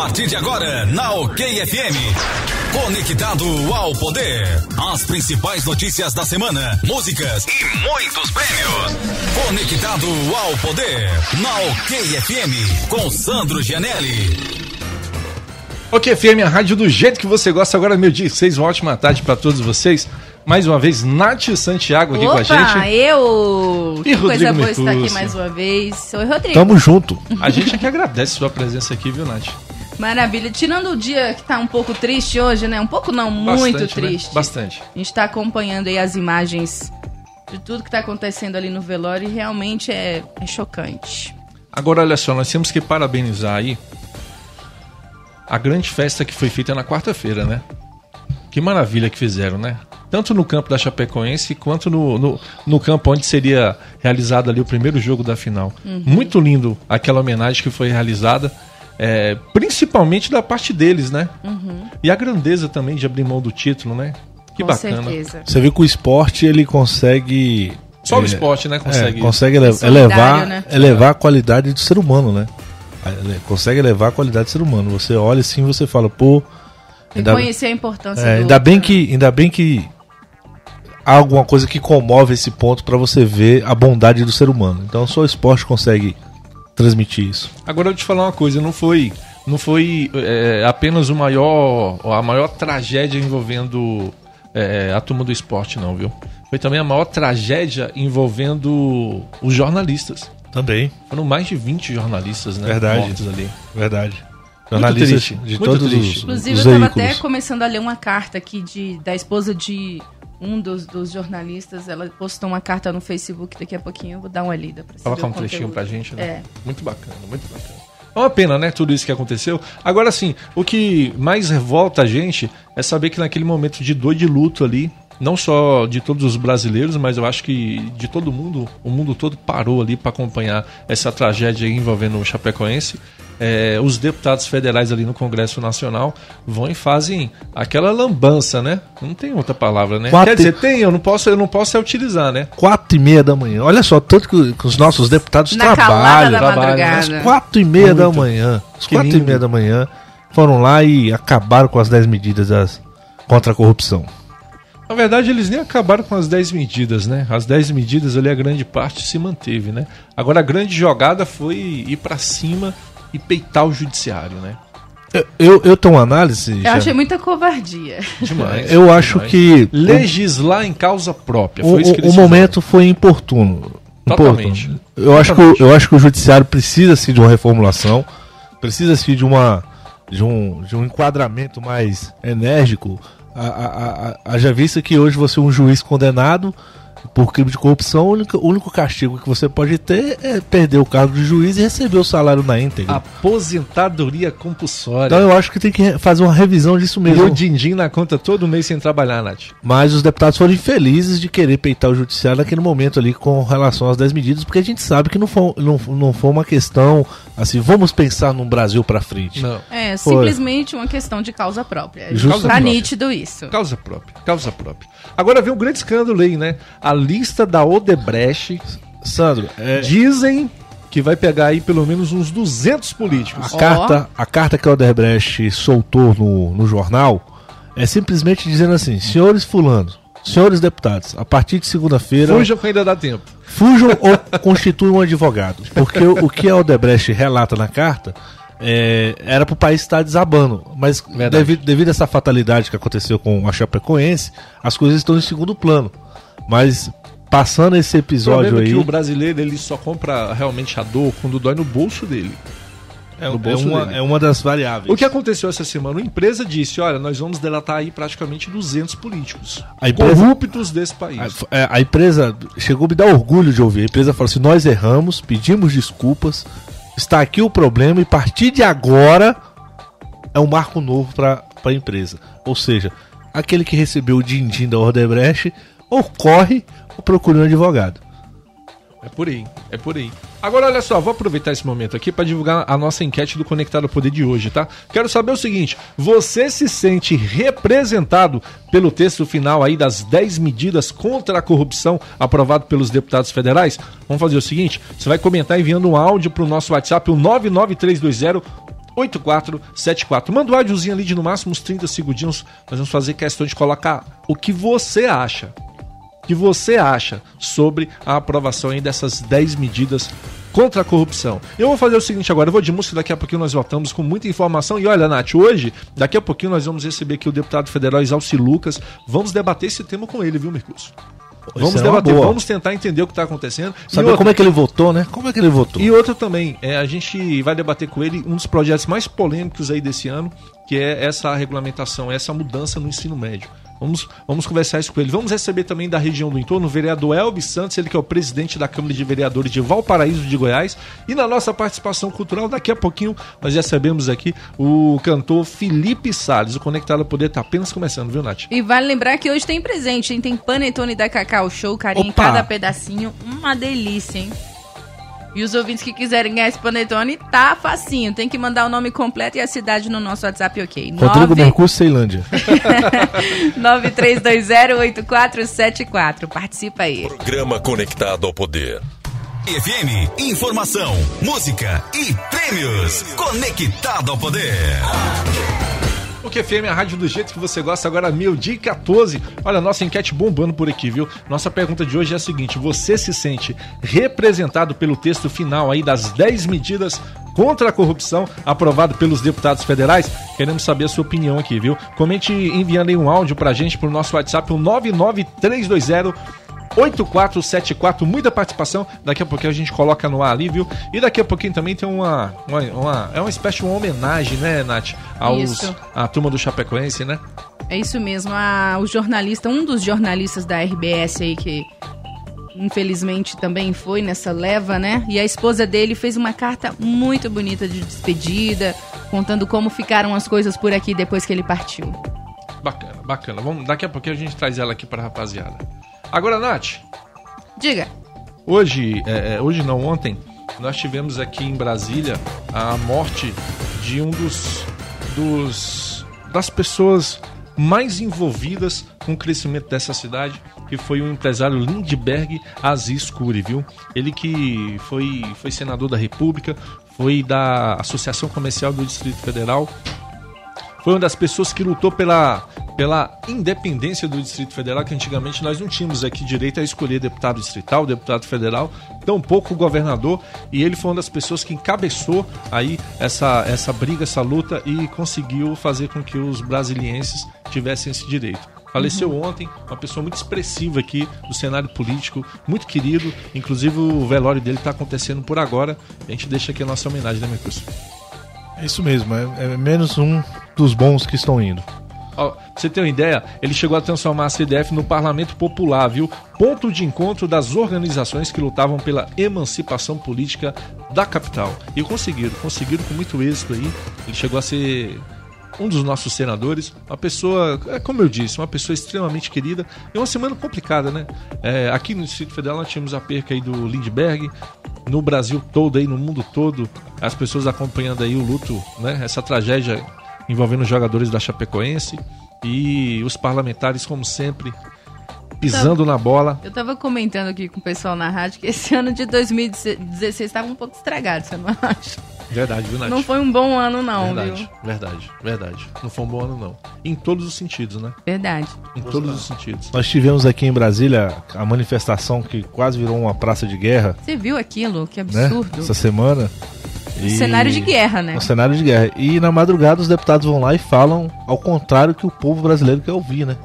partir de agora, na OK FM. Conectado ao poder. As principais notícias da semana, músicas e muitos prêmios. Conectado ao poder. Na OK FM. Com Sandro Gianelli. OK FM, a rádio do jeito que você gosta. Agora, meu dia seis, uma ótima tarde para todos vocês. Mais uma vez, Nath Santiago aqui Opa, com a gente. eu! E que coisa Rodrigo boa estar aqui Mercúcio. mais uma vez. Oi, Rodrigo. Tamo junto. A gente é que agradece sua presença aqui, viu, Nath? Maravilha. Tirando o dia que tá um pouco triste hoje, né? Um pouco não, muito Bastante, né? triste. Bastante. A gente tá acompanhando aí as imagens de tudo que tá acontecendo ali no velório e realmente é, é chocante. Agora, olha só, nós temos que parabenizar aí a grande festa que foi feita na quarta-feira, né? Que maravilha que fizeram, né? Tanto no campo da Chapecoense quanto no, no, no campo onde seria realizado ali o primeiro jogo da final. Muito lindo aquela homenagem que foi realizada, é, principalmente da parte deles, né? E a grandeza também de abrir mão do título, né? Que Com bacana. certeza. Você vê que o esporte ele consegue. Só o é, esporte, né? é, Consegue. consegue ele- elevar, né? elevar a qualidade do ser humano, né? Ele Consegue elevar a qualidade do ser humano. Você olha assim e você fala, pô. Ainda, Reconhecer a importância é, do ainda bem outro, que ainda bem que há alguma coisa que comove esse ponto pra você ver a bondade do ser humano. Então só o esporte consegue transmitir isso. Agora eu te falar uma coisa, não foi, não foi é, apenas o maior, a maior tragédia envolvendo é, a turma do esporte, não, viu? Foi também a maior tragédia envolvendo os jornalistas. Também, Foram mais de 20 jornalistas, né? Verdade. Mortos ali. verdade. Jornalistas de muito todos triste. os, Inclusive, os eu tava veículos. até começando a ler uma carta aqui de, da esposa de um dos, dos jornalistas. Ela postou uma carta no Facebook daqui a pouquinho. Eu vou dar uma lida pra você Colocar um trechinho pra gente, né? É. Muito bacana, muito bacana. É uma pena, né, tudo isso que aconteceu. Agora, sim, o que mais revolta a gente é saber que naquele momento de dor de luto ali, não só de todos os brasileiros, mas eu acho que de todo mundo, o mundo todo parou ali para acompanhar essa tragédia envolvendo o Chapecoense. É, os deputados federais ali no Congresso Nacional vão e fazem aquela lambança, né? Não tem outra palavra, né? Quatro- Quer dizer, tem, eu não posso, eu não posso é utilizar, né? quatro e meia da manhã. Olha só, tanto que, que os nossos deputados Na trabalham. da trabalham. Às quatro e meia da Muito. manhã. Às Que quatro e lindo. meia da manhã foram lá e acabaram com as 10 medidas das- contra a corrupção. Na verdade, eles nem acabaram com as 10 medidas, né? As 10 medidas ali, a grande parte se manteve, né? Agora, a grande jogada foi ir pra cima e peitar o judiciário, né? Eu, eu, eu tenho uma análise. Eu já- achei muita covardia. Demais. eu acho demais. que Legislar em causa própria. o, Foi isso que o- eles o momento foi importuno. Totalmente. Importuno. Eu acho, que, o- eu acho que o judiciário precisa sim de uma reformulação, precisa sim de uma de um, de um enquadramento mais enérgico. A- a- a- a- Haja vista que hoje você é um juiz condenado por crime de corrupção, o único, o único castigo que você pode ter é perder o cargo de juiz e receber o salário na íntegra. Aposentadoria compulsória. Então eu acho que tem que fazer uma revisão disso E mesmo. o din-din na conta todo mês sem trabalhar, Nath. Mas os deputados foram infelizes de querer peitar o judiciário naquele momento ali com relação às 10 medidas, porque a gente sabe que não foi, não, não foi uma questão assim, vamos pensar num Brasil pra frente. Não. É, Foi. simplesmente uma questão de causa própria. Justo. Causa tá própria. nítido isso. Causa própria, causa própria. Agora vem um grande escândalo aí, né? A lista da Odebrecht Sandro, é, Dizem que vai pegar aí pelo menos uns 200 políticos. a, carta, a carta que a Odebrecht soltou no, no jornal é simplesmente dizendo assim: senhores fulanos, senhores deputados, a partir de segunda-feira. Fuja que ainda dá tempo. Fujam ou constituam um advogado. Porque o, o que a Odebrecht relata na carta é, era para o país estar desabando. Mas devido, devido a essa fatalidade que aconteceu com a Chapecoense, as coisas estão em segundo plano. Mas passando esse O episódio é aí. que o brasileiro ele só compra realmente a dor quando dói no bolso dele. é, no é bolso uma, dele. é uma das variáveis. O que aconteceu essa semana? Uma empresa disse: olha, nós vamos delatar aí praticamente 200 políticos A empresa- corruptos desse país. A, é, a empresa chegou a me dar orgulho de ouvir. A empresa falou assim: nós erramos, pedimos desculpas, está aqui o problema e a partir de agora é um marco novo para a empresa. Ou seja, aquele que recebeu o din-din da Odebrecht ou corre ou procura um advogado. É por aí, é por aí. Agora olha só, vou aproveitar esse momento aqui para divulgar a nossa enquete do Conectado ao Poder de hoje, tá? Quero saber o seguinte: você se sente representado pelo texto final aí das 10 medidas contra a corrupção aprovado pelos deputados federais? Vamos fazer o seguinte: você vai comentar enviando um áudio para o nosso WhatsApp, o 99320 8474. Manda o um áudiozinho ali de no máximo uns 30 segundinhos. Nós vamos fazer questão de colocar o que você acha. O que você acha sobre a aprovação aí dessas 10 medidas contra a corrupção. Eu vou fazer o seguinte agora, eu vou de música, daqui a pouquinho nós voltamos com muita informação. E olha, Nath, hoje, daqui a pouquinho nós vamos receber aqui o deputado federal Exalci Lucas. Vamos debater esse tema com ele, viu, Mercúcio? Vamos Isso é debater, boa. vamos tentar entender o que está acontecendo. Saber outra- como é que ele votou, né? Como é que ele votou? e outra também, é, a gente vai debater com ele um dos projetos mais polêmicos aí desse ano, que é essa regulamentação, essa mudança no ensino médio. Vamos, vamos conversar isso com ele. Vamos receber também da região do entorno o vereador Elvis Santos, ele que é o presidente da Câmara de Vereadores de Valparaíso de Goiás. E na nossa participação cultural, daqui a pouquinho, nós recebemos aqui o cantor Felipe Salles. O Conectado Poder está apenas começando, viu, Nath? E vale lembrar que hoje tem presente, hein? Tem panetone da Cacau Show, carinho em cada pedacinho. Uma delícia, hein? E os ouvintes que quiserem ganhar esse panetone, tá facinho. Tem que mandar o nome completo e a cidade no nosso WhatsApp, ok? Rodrigo Nove- Mercúrio, Ceilândia. 93208474. Participa aí. Programa Conectado ao Poder. FM, informação, música e prêmios. Conectado ao Poder. O QFM é a rádio do jeito que você gosta, agora meio dia e 14. Olha, nossa enquete bombando por aqui, viu? Nossa pergunta de hoje é a seguinte: você se sente representado pelo texto final aí das 10 medidas contra a corrupção aprovado pelos deputados federais? Queremos saber a sua opinião aqui, viu? Comente enviando aí um áudio pra gente pro nosso WhatsApp, o 99320 8474, muita participação. Daqui a pouquinho a gente coloca no ar ali, viu? E daqui a pouquinho também tem uma. uma, uma- é uma espécie de uma homenagem, né, Nath? Aos, Isso. a turma do Chapecoense, né? É isso mesmo. A, o jornalista, um dos jornalistas da RBS aí que infelizmente também foi nessa leva, né? E a esposa dele fez uma carta muito bonita de despedida, contando como ficaram as coisas por aqui depois que ele partiu. Bacana, bacana. Vamos, daqui a pouquinho a gente traz ela aqui pra rapaziada. Agora, Nath, Diga. hoje, é, é, hoje não, ontem, nós tivemos aqui em Brasília a morte de um dos, dos das pessoas mais envolvidas com o crescimento dessa cidade, que foi o empresário Lindbergh Aziz Cury, viu? Ele que foi, foi senador da República, foi da Associação Comercial do Distrito Federal, foi uma das pessoas que lutou pela, pela independência do Distrito Federal, que antigamente nós não tínhamos aqui direito a escolher deputado distrital, deputado federal, tampouco o governador, e ele foi uma das pessoas que encabeçou aí essa, essa briga, essa luta e conseguiu fazer com que os brasilienses tivessem esse direito. Faleceu ontem, uma pessoa muito expressiva aqui do cenário político, muito querido. Inclusive o velório dele está acontecendo por agora. A gente deixa aqui a nossa homenagem, né, Mercúrio? É isso mesmo, é, é menos um dos bons que estão indo. Pra você ter uma ideia, ele chegou a transformar a CDF no Parlamento Popular, viu? Ponto de encontro das organizações que lutavam pela emancipação política da capital. E conseguiram, conseguiram com muito êxito aí. Ele chegou a ser um dos nossos senadores, uma pessoa, é como eu disse, uma pessoa extremamente querida. E uma semana complicada, né? É, aqui no Distrito Federal nós tivemos a perca aí do Lindbergh, no Brasil todo aí, no mundo todo, as pessoas acompanhando aí o luto, né? Essa tragédia envolvendo os jogadores da Chapecoense e os parlamentares, como sempre, pisando na bola. Eu tava comentando aqui com o pessoal na rádio que esse ano de 2016 estava um pouco estragado, você não acha? Verdade, viu, Nath? Não foi um bom ano, não, verdade, viu? verdade, verdade. Não foi um bom ano, não. Em todos os sentidos, né? Verdade. Em todos os sentidos. Nós tivemos aqui em Brasília a manifestação que quase virou uma praça de guerra, Você viu aquilo? Que né? absurdo. Essa semana. E- Cenário de guerra, né? Um cenário de guerra. E na madrugada os deputados vão lá e falam ao contrário que o povo brasileiro quer ouvir, né?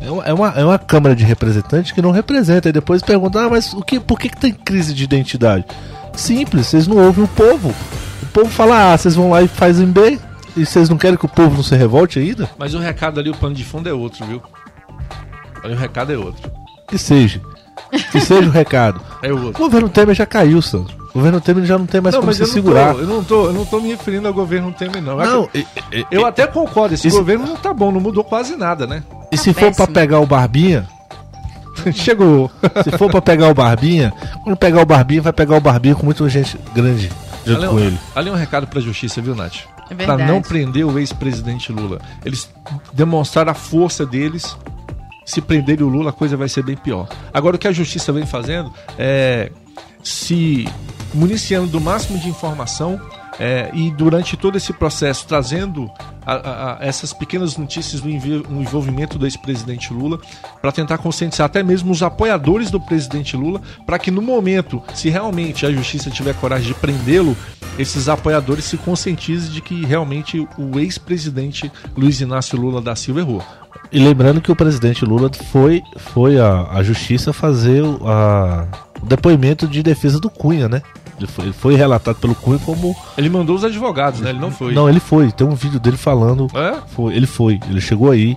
É uma, é uma, é Câmara de Representantes que não representa. E depois pergunta, ah, mas o que, por que, que tem crise de identidade? Simples, vocês não ouvem o povo. O povo fala, ah, vocês vão lá e fazem bem. E vocês não querem que o povo não se revolte ainda? Mas o recado ali, o pano de fundo é outro, viu? Ali o recado é outro. Que seja. Que seja o recado. É o O outro. governo Temer já caiu, Sandro. O governo Temer já não tem mais Não, como mas se eu não, segurar. tô, eu, não tô, eu não tô me referindo ao governo Temer, não. Não, e, e- Eu até concordo, esse Isso- governo não tá bom, não mudou quase nada, né? e se Tá for pra péssimo. pegar o Barbinha, Chegou. se for pra pegar o Barbinha, quando pegar o Barbinha, vai pegar o Barbinha com muita gente grande junto Ali, é com um- ele. ali um recado pra justiça, viu, Nath? É Pra verdade. não prender o ex-presidente Lula. Eles demonstraram a força deles. Se prenderem o Lula, a coisa vai ser bem pior. Agora, o que a justiça vem fazendo é se municiando do máximo de informação é, e durante todo esse processo trazendo a, a, essas pequenas notícias do envolvimento do ex-presidente Lula para tentar conscientizar até mesmo os apoiadores do presidente Lula para que no momento, se realmente a justiça tiver coragem de prendê-lo, esses apoiadores se conscientizem de que realmente o ex-presidente Luiz Inácio Lula da Silva errou. E lembrando que o presidente Lula foi, foi a, a justiça fazer a, o depoimento de defesa do Cunha, né? Ele foi, ele foi, relatado pelo Cunha como. Ele mandou os advogados, né? Ele não foi. Não, ele foi. Tem um vídeo dele falando. É? Foi, ele foi. Ele chegou aí.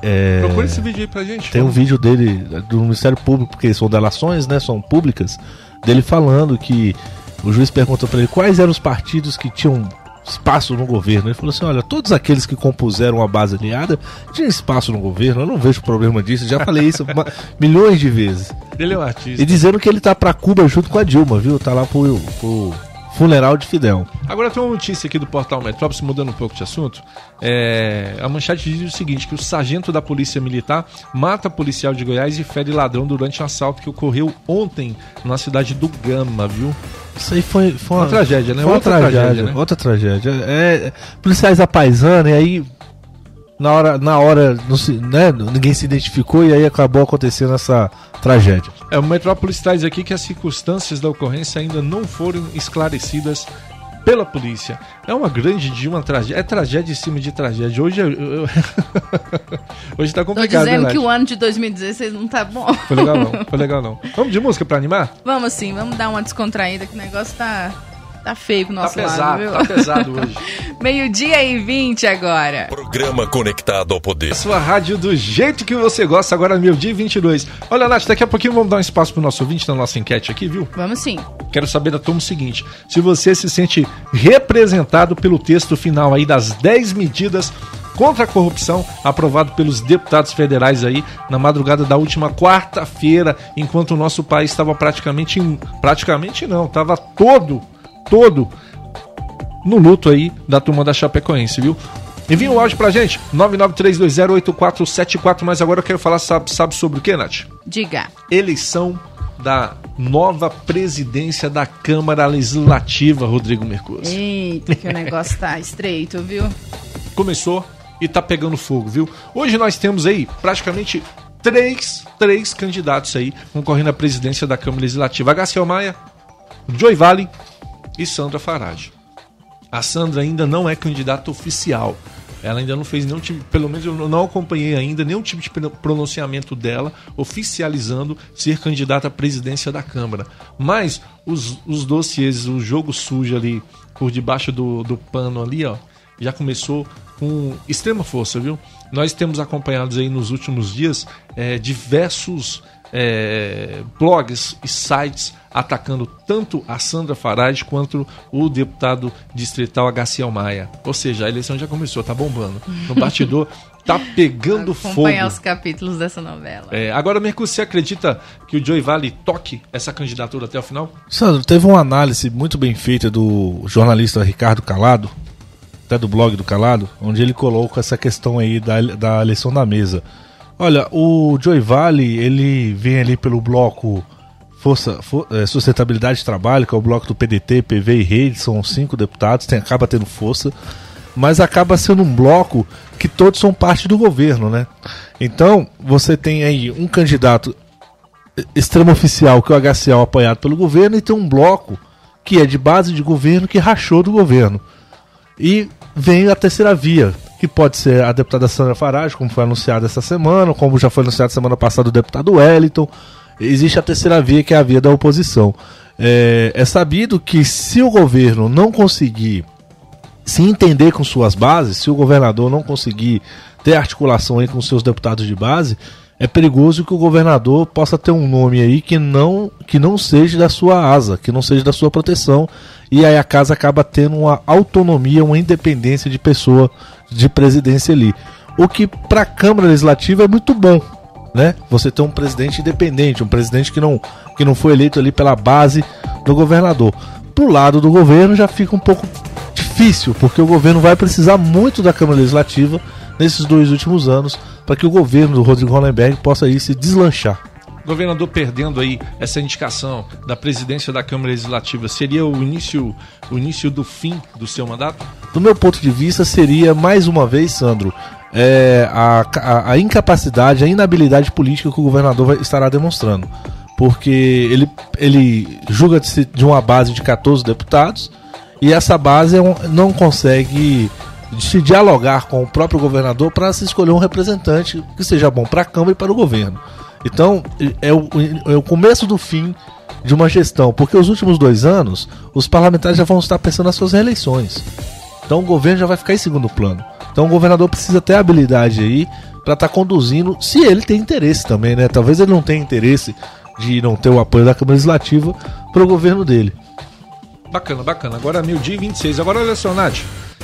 É... Procura esse vídeo aí pra gente. Tem um vídeo dele do Ministério Público, porque são delações, né? São públicas. Dele falando que o juiz perguntou para ele quais eram os partidos que tinham espaço no governo. Ele falou assim: olha, todos aqueles que compuseram a base aliada tinham espaço no governo, eu não vejo problema disso, já falei isso milhões de vezes. Ele é um artista. E dizendo que ele tá pra Cuba junto com a Dilma, viu? Tá lá pro, pro funeral de Fidel. Agora tem uma notícia aqui do portal Metrópolis, mudando um pouco de assunto. É, a manchete diz o seguinte: que o sargento da Polícia Militar mata policial de Goiás e fere ladrão durante um assalto que ocorreu ontem na cidade do Gama, viu? Isso aí foi, foi uma, uma tragédia, né? Foi outra tragédia, tragédia né? Outra tragédia. É, policiais apaisando, e aí na hora, na hora não se, né, ninguém se identificou e aí acabou acontecendo essa tragédia. É, o Metrópolis traz aqui que as circunstâncias da ocorrência ainda não foram esclarecidas pela polícia. É uma grande de uma tragédia. É tragédia em cima de tragédia. Hoje eu, eu... Hoje tá complicado. Tô dizendo né, que o ano de 2016 não tá bom. Foi legal não. Foi legal não. Vamos de música para animar? Vamos sim, vamos dar uma descontraída que o negócio tá Tá feio pro nosso tá pesado, lado, viu? Tá pesado hoje. Meio-dia e 20 agora. Programa Conectado ao Poder. Sua rádio do jeito que você gosta, agora meio-dia e 22. Olha, Nath, daqui a pouquinho vamos dar um espaço pro nosso ouvinte na nossa enquete aqui, viu? Vamos sim. Quero saber da turma o seguinte: se você se sente representado pelo texto final aí das 10 medidas contra a corrupção aprovado pelos deputados federais aí na madrugada da última quarta-feira, enquanto o nosso país estava praticamente praticamente não, estava todo todo no luto aí da turma da Chapecoense, viu? Envia um áudio pra gente, 993208474, mas agora eu quero falar, sabe, sabe sobre o que, Nath? Diga. Eleição da nova presidência da Câmara Legislativa, Rodrigo Mercoso. Eita, que o negócio tá estreito, viu? Começou e tá pegando fogo, viu? Hoje nós temos aí praticamente três, três candidatos aí concorrendo à presidência da Câmara Legislativa. Garcia Maia, Joy Vale e Sandra Farage. A Sandra ainda não é candidata oficial. Ela ainda não fez nenhum tipo, pelo menos eu não acompanhei ainda nenhum tipo de pronunciamento dela oficializando ser candidata à presidência da Câmara. Mas os, os dossiês, o jogo sujo ali por debaixo do, do pano ali, ó, já começou com extrema força, viu? Nós temos acompanhados aí nos últimos dias é, diversos é, blogs e sites atacando tanto a Sandra Farage quanto o deputado distrital Agaciel Maia. Ou seja, a eleição já começou, tá bombando. No bastidor tá pegando Acompanhar fogo. Acompanhar os capítulos dessa novela. É, agora, Mercúrio, você acredita que o Joey Vale toque essa candidatura até o final? Sandro, teve uma análise muito bem feita do jornalista Ricardo Calado, até do blog do Calado, onde ele coloca essa questão aí da, da eleição da mesa. Olha, o Joey Vale, ele vem ali pelo bloco Força, For, é, Sustentabilidade de Trabalho, que é o bloco do PDT, PV e Rede, são cinco deputados, tem, acaba tendo força, mas acaba sendo um bloco que todos são parte do governo, né? Então, você tem aí um candidato extremo oficial, que é o HCL apoiado pelo governo, e tem um bloco que é de base de governo que rachou do governo. E vem a terceira via, que pode ser a deputada Sandra Farage, como foi anunciado essa semana, como já foi anunciado semana passada o deputado Wellington. Existe a terceira via, que é a via da oposição. É, é sabido que se o governo não conseguir se entender com suas bases, se o governador não conseguir ter articulação aí com seus deputados de base, é perigoso que o governador possa ter um nome aí que não que não seja da sua asa, que não seja da sua proteção, e aí a casa acaba tendo uma autonomia, uma independência de pessoa de presidência ali. O que para a Câmara Legislativa é muito bom, né? Você ter um presidente independente, um presidente que não, que não foi eleito ali pela base do governador. Pro lado do governo já fica um pouco difícil, porque o governo vai precisar muito da Câmara Legislativa nesses dois últimos anos para que o governo do Rodrigo Hollenberg possa ir se deslanchar. governador perdendo aí essa indicação da presidência da Câmara Legislativa, seria o início, o início do fim do seu mandato? Do meu ponto de vista, seria mais uma vez, Sandro, é, a, a, a, incapacidade, a inabilidade política que o governador vai, estará demonstrando. Porque ele, ele julga de, de uma base de 14 deputados e essa base é não consegue se dialogar com o próprio governador para se escolher um representante que seja bom para a Câmara e para o governo. Então, é o, é o começo do fim de uma gestão, porque os últimos dois anos, os parlamentares já vão estar pensando nas suas reeleições. Então, o governo já vai ficar em segundo plano. Então, o governador precisa ter habilidade aí para estar tá conduzindo, se ele tem interesse também, né? Talvez ele não tenha interesse de não ter o apoio da Câmara Legislativa para o governo dele. Bacana, bacana. Agora, meio dia 26. Agora, olha só, Nath.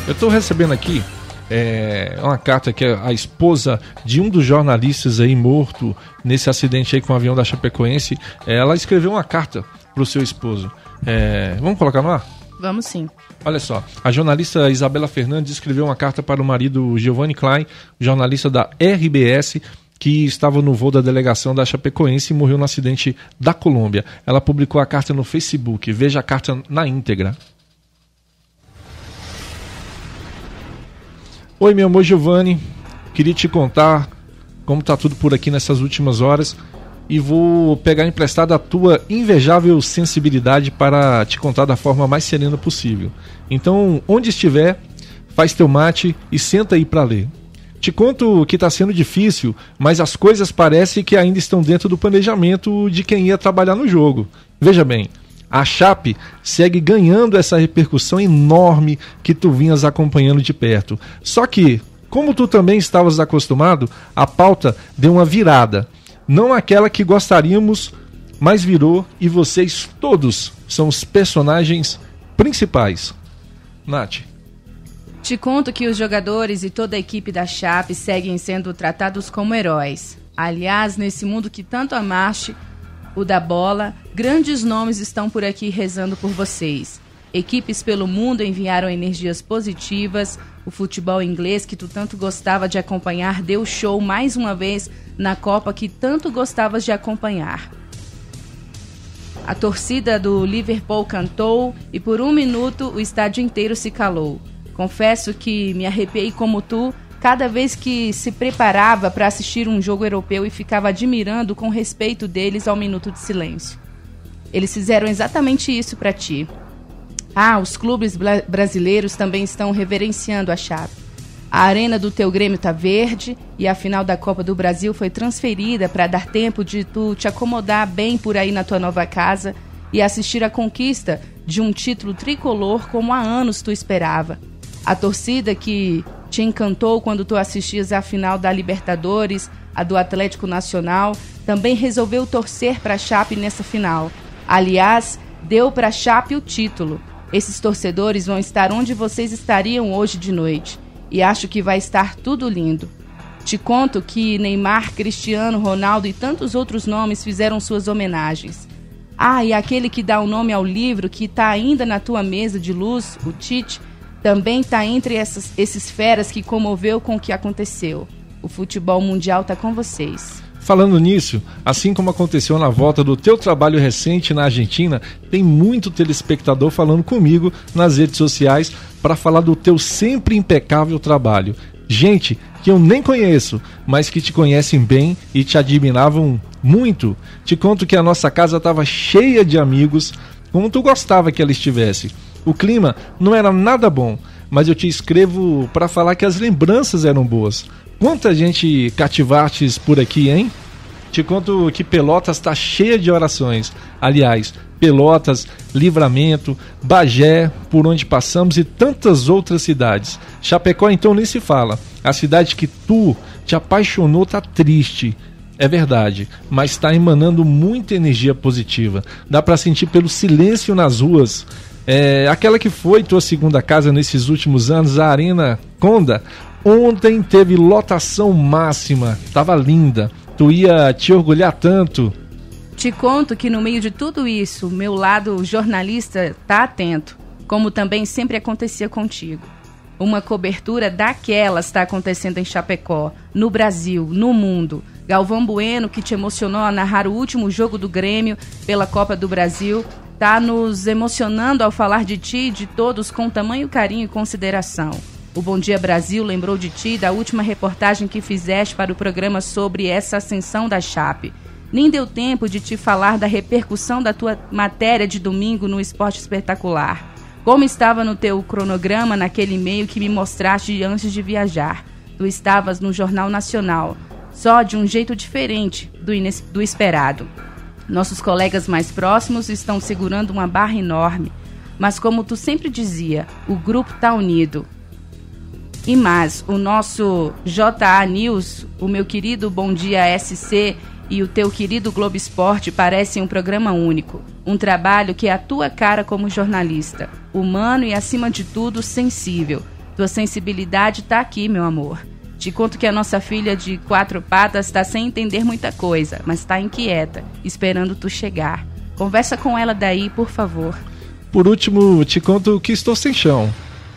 Eu estou recebendo aqui é, uma carta que é a esposa de um dos jornalistas aí morto nesse acidente aí com o avião da Chapecoense. Ela escreveu uma carta para o seu esposo. É, vamos colocar no ar? Vamos sim. Olha só, a jornalista Isabela Fernandes escreveu uma carta para o marido Giovanni Klein, jornalista da RBS, que estava no voo da delegação da Chapecoense e morreu no acidente da Colômbia. Ela publicou a carta no Facebook. Veja a carta na íntegra. Oi, meu amor Giovanni. Queria te contar como tá tudo por aqui nessas últimas horas e vou pegar emprestada a tua invejável sensibilidade para te contar da forma mais serena possível. Então, onde estiver, faz teu mate e senta aí para ler. Te conto que está sendo difícil, mas as coisas parecem que ainda estão dentro do planejamento de quem ia trabalhar no jogo. Veja bem, a Chape segue ganhando essa repercussão enorme que tu vinhas acompanhando de perto. Só que, como tu também estavas acostumado, a pauta deu uma virada. Não aquela que gostaríamos, mas virou e vocês todos são os personagens principais. Nath. Te conto que os jogadores e toda a equipe da Chape seguem sendo tratados como heróis. Aliás, nesse mundo que tanto amaste, o da bola, grandes nomes estão por aqui rezando por vocês. Equipes pelo mundo enviaram energias positivas. O futebol inglês, que tu tanto gostava de acompanhar, deu show mais uma vez na Copa que tanto gostavas de acompanhar. A torcida do Liverpool cantou e por um minuto o estádio inteiro se calou. Confesso que me arrepiei como tu cada vez que se preparava para assistir um jogo europeu e ficava admirando com respeito deles ao minuto de silêncio. Eles fizeram exatamente isso para ti. Ah, os clubes brasileiros também estão reverenciando a chave. A arena do teu Grêmio tá verde e a final da Copa do Brasil foi transferida para dar tempo de tu te acomodar bem por aí na tua nova casa e assistir a conquista de um título tricolor como há anos tu esperava. A torcida que te encantou quando tu assistias à final da Libertadores, a do Atlético Nacional, também resolveu torcer para a Chape nessa final. Aliás, deu para a Chape o título. Esses torcedores vão estar onde vocês estariam hoje de noite. E acho que vai estar tudo lindo. Te conto que Neymar, Cristiano, Ronaldo e tantos outros nomes fizeram suas homenagens. Ah, e aquele que dá o nome ao livro que está ainda na tua mesa de luz, o Tite, também está entre essas, esses feras que comoveu com o que aconteceu. O futebol mundial está com vocês. Falando nisso, assim como aconteceu na volta do teu trabalho recente na Argentina, tem muito telespectador falando comigo nas redes sociais para falar do teu sempre impecável trabalho. Gente que eu nem conheço, mas que te conhecem bem e te admiravam muito. Te conto que a nossa casa estava cheia de amigos, como tu gostava que ela estivesse. O clima não era nada bom, mas eu te escrevo para falar que as lembranças eram boas. Quanta gente cativastes por aqui, hein? Te conto que Pelotas está cheia de orações. Aliás, Pelotas, Livramento, Bagé, por onde passamos e tantas outras cidades. Chapecó então nem se fala. A cidade que tu te apaixonou tá triste. É verdade, mas está emanando muita energia positiva. Dá para sentir pelo silêncio nas ruas. É, aquela que foi tua segunda casa nesses últimos anos, a Arena Conda, ontem teve lotação máxima, tava linda. Tu ia te orgulhar tanto. Te conto que no meio de tudo isso, meu lado jornalista tá atento, como também sempre acontecia contigo. Uma cobertura daquelas está acontecendo em Chapecó, no Brasil, no mundo Galvão Bueno, que te emocionou a narrar o último jogo do Grêmio pela Copa do Brasil, tá nos emocionando ao falar de ti e de todos com tamanho carinho e consideração. O Bom Dia Brasil lembrou de ti da última reportagem que fizeste para o programa sobre essa ascensão da Chape. Nem deu tempo de te falar da repercussão da tua matéria de domingo no Esporte Espetacular. Como estava no teu cronograma naquele e-mail que me mostraste antes de viajar. Tu estavas no Jornal Nacional, só de um jeito diferente do, do esperado. Nossos colegas mais próximos estão segurando uma barra enorme, mas como tu sempre dizia, o grupo está unido. E mais, o nosso JA News, o meu querido Bom Dia SC e o teu querido Globo Esporte parecem um programa único. Um trabalho que é a tua cara como jornalista. Humano e, acima de tudo, sensível. Tua sensibilidade está aqui, meu amor. Te conto que a nossa filha de quatro patas está sem entender muita coisa, mas está inquieta, esperando tu chegar. Conversa com ela daí, por favor. Por último, te conto que estou sem chão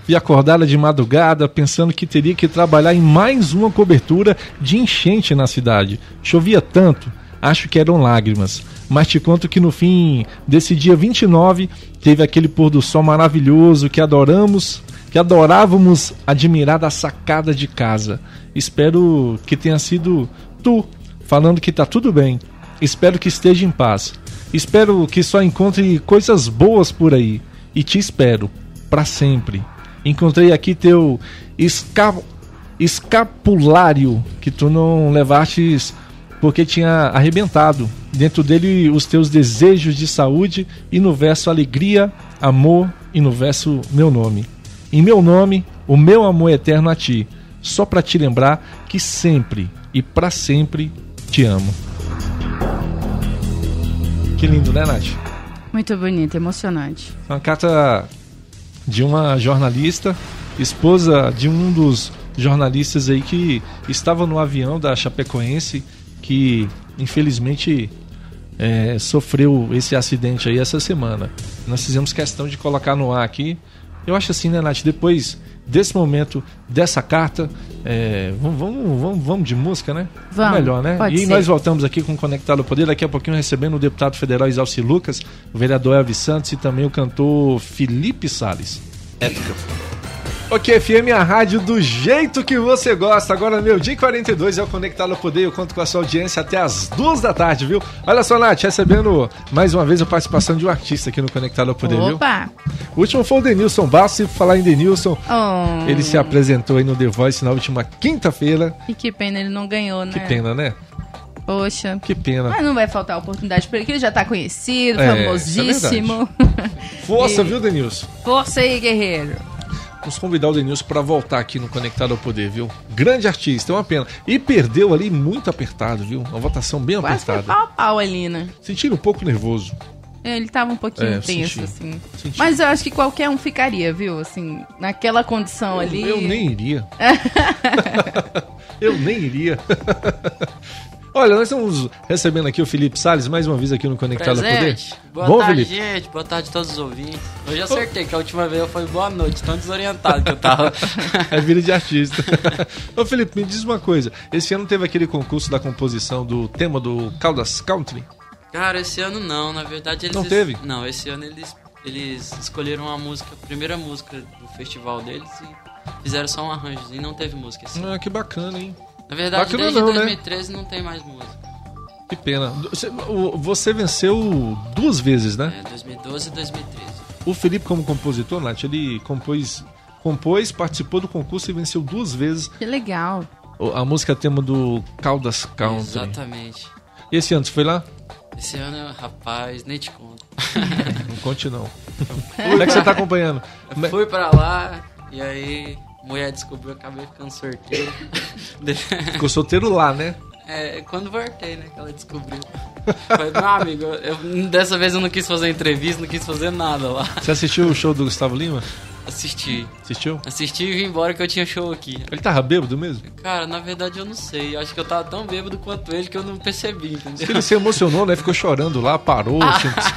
e acordada de madrugada pensando que teria que trabalhar em mais uma cobertura de enchente na cidade. Chovia tanto, acho que eram lágrimas. Mas te conto que no fim desse dia 29 teve aquele pôr do sol maravilhoso que adoramos, que adorávamos admirar da sacada de casa. Espero que tenha sido tu falando que tá tudo bem. Espero que esteja em paz. Espero que só encontre coisas boas por aí. E te espero para sempre. Encontrei aqui teu esca... escapulário que tu não levastes porque tinha arrebentado. Dentro dele os teus desejos de saúde e no verso alegria, amor e no verso meu nome. Em meu nome, o meu amor eterno a ti, só para te lembrar que sempre e para sempre te amo. Que lindo, né, Nath? Muito bonito, emocionante. Uma carta de uma jornalista, esposa de um dos jornalistas aí que estava no avião da Chapecoense, que infelizmente é, sofreu esse acidente aí essa semana. Nós fizemos questão de colocar no ar aqui. Eu acho assim, né, Nath? Depois desse momento, dessa carta. É, vamos, vamos, vamos, vamos, de música, né? Vamos. Melhor, né? Pode e ser. nós voltamos aqui com Conectado ao Poder, daqui a pouquinho recebendo o deputado federal Isalci Lucas, o vereador Elvis Santos e também o cantor Felipe Salles. Épica. Ok, FM, a rádio do jeito que você gosta. Agora, meu dia 42 é o Conectado ao Poder. Eu conto com a sua audiência até as duas da tarde, viu? Olha só, Nath, recebendo mais uma vez a participação de um artista aqui no Conectado ao Poder, viu? Opa! O último foi o Denilson Bastos. E falar em Denilson, Oh, ele se apresentou aí no The Voice na última quinta-feira. E que pena, ele não ganhou, né? Que pena, né? Poxa. Que pena. Mas não vai faltar oportunidade pra ele, que ele já tá conhecido, É, famosíssimo. Força, E- viu, Denilson? Força aí, guerreiro. Vamos convidar o Denilson para voltar aqui no Conectado ao Poder, viu? Grande artista, é uma pena. E perdeu ali muito apertado, viu? Uma votação bem Quase foi apertada. pau a pau ali, né? Sentiram um pouco nervoso. Ele tava um pouquinho É, tenso, senti. assim. Senti. Mas eu acho que qualquer um ficaria, viu? Assim, naquela condição ali. Eu nem iria. eu nem iria. Olha, nós estamos recebendo aqui o Felipe Salles mais uma vez aqui no Conectado ao Poder. Presente. Boa Bom, tarde, Felipe? gente. Boa tarde a todos os ouvintes. Hoje eu acertei, que a última vez eu fui boa noite, tão desorientado que eu tava. É vida de artista. Ô Felipe, me diz uma coisa. Esse ano teve aquele concurso da composição do tema do Caldas Country? Cara, esse ano não, na verdade eles. Não teve? Não, esse ano eles, eles escolheram a música, a primeira música do festival deles e fizeram só um arranjo. E não teve música esse ano. Ah, que bacana, hein? Na verdade, bacana desde não, né? 2013 não tem mais música. Que pena. Você, venceu duas vezes, né? É 2012 e 2013. O Felipe, como compositor, Nath, ele compôs, compôs, participou do concurso e venceu duas vezes Que legal. a música tema do Caldas Country. Exatamente. E esse ano, você foi lá? Esse ano, rapaz, nem te conto. Não conte não. Como é que você tá acompanhando? Eu fui pra lá e aí mulher descobriu, eu acabei ficando sorteio. Ficou solteiro lá, né? É, quando voltei, né, que ela descobriu. Falei, meu amigo, eu- dessa vez eu não quis fazer entrevista, não quis fazer nada lá. Você assistiu o show do Gustavo Lima? Assisti. Assistiu? Assisti e vim embora que eu tinha show aqui. Ele tava bêbado mesmo? Cara, na verdade eu não sei. Eu acho que eu tava tão bêbado quanto ele que eu não percebi, entendeu? Ele se emocionou, né? Ficou chorando lá, parou,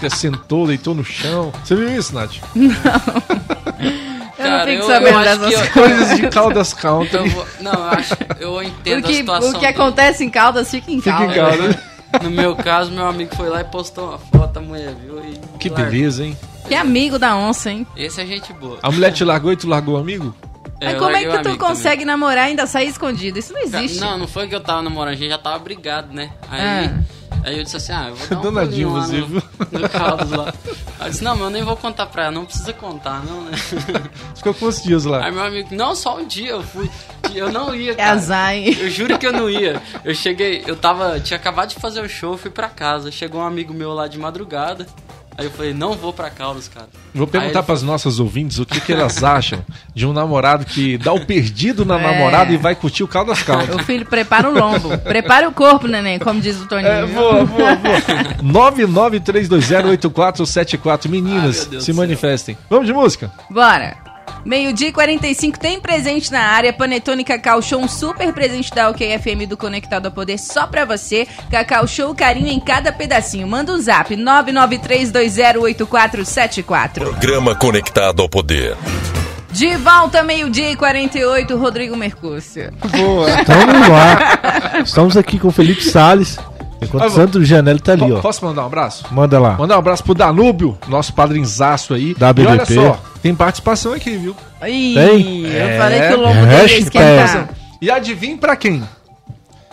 se- sentou, deitou no chão. Você viu isso, Nath? cara, eu, sabendo eu acho dessas que eu, Coisas de Caldas eu Country. vou- não, eu acho, eu entendo a que, situação. o que acontece em Caldas fica em Fica em Caldas. Caldas. No meu caso, meu amigo foi lá e postou uma foto, a mulher viu e. Que largou. beleza, hein? Que amigo da onça, hein? Esse é gente boa. A mulher te largou e tu largou o amigo? É, Mas eu como é que tu consegue namorar e ainda sair escondido? Isso não também. existe. Não, não foi que eu tava namorando, a gente já tava brigado, né? Aí, Ah. Aí eu disse assim, ah, eu vou dar um Danadinho pulinho lá no, no Caldas lá. Aí eu disse, não, mas eu nem vou contar pra ela, não precisa contar, não, né? Ficou quantos dias lá? Aí meu amigo, não, só um dia eu fui. Eu não ia, É cara. azar, hein? Eu juro que eu não ia. Eu cheguei, eu tava, tinha acabado de fazer o show, fui pra casa. Chegou um amigo meu lá de madrugada. Aí eu falei, não vou pra Caldas, cara. Vou perguntar para as nossas ouvintes o que, que elas acham de um namorado que dá o perdido na É. namorada e vai curtir o Caldas O Country. filho prepara o lombo. prepara o corpo, neném, como diz o Toninho. É, boa, boa, boa. 993208474. Meninas, Ah, se manifestem. Vamos de música? Bora. Meio-dia e 45 tem presente na área. Panetone Cacau Show, um super presente da OKFM do Conectado a Poder só pra você. Cacau Show, carinho em cada pedacinho. Manda um zap 993208474. Programa Conectado ao Poder. De volta, meio-dia e 48, Rodrigo Mercúcio. Boa. Estamos lá. Estamos aqui com o Felipe Salles. Enquanto Ah, o Sandro Janelli tá ali, ó. Posso mandar um abraço? Manda lá. Mandar um abraço pro Danúbio, nosso padrinzaço aí. Da E olha BBP. só, tem participação aqui, viu? Ih, Tem? eu É, falei que o lombo é, dele ia esquentar. E adivinha pra quem?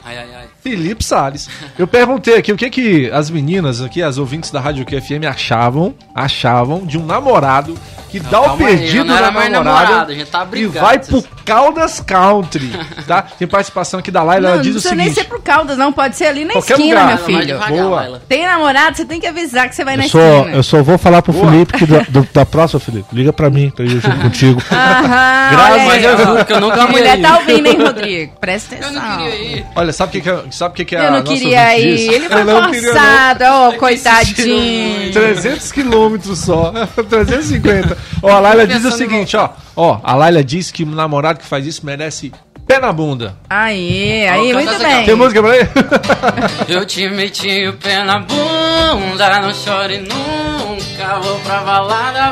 Ai, ai, ai. Felipe Salles. Eu perguntei aqui o que que as meninas aqui, as ouvintes da Rádio QFM achavam, achavam de um namorado que dá o perdido eu não era na mais namorada namorado, a gente tá e vai pro Caldas Country, tá? Tem participação aqui da Laila, Não, ela não diz o precisa nem seguinte... ser pro Caldas, não. Pode ser ali na Qualquer esquina, lugar. meu filho. devagar, Boa. Laila. Tem namorado, você tem que avisar que você vai na Eu só, esquina. eu só vou falar pro Boa. Felipe que do- do- da próxima, Felipe, liga pra mim, pra eu ir junto contigo. Aham, Graças olha a Deus, eu não Tua queria mulher ir. tá ouvindo, hein, Rodrigo? Presta Eu atenção. não queria ir. Olha, sabe o que que é, sabe o que que é Eu a não nossa queria ir. Ele foi não forçado, ó, que coitadinho. insistiram 300 quilômetros só, 350. Ó, a Laila diz o seguinte, ó, ó, a Laila diz que o namorado que faz isso merece pé na bunda. Aí, aí, muito bem. Tem música pra ele? Eu te meti o pé na bunda, não chore nunca. Vou pra balada,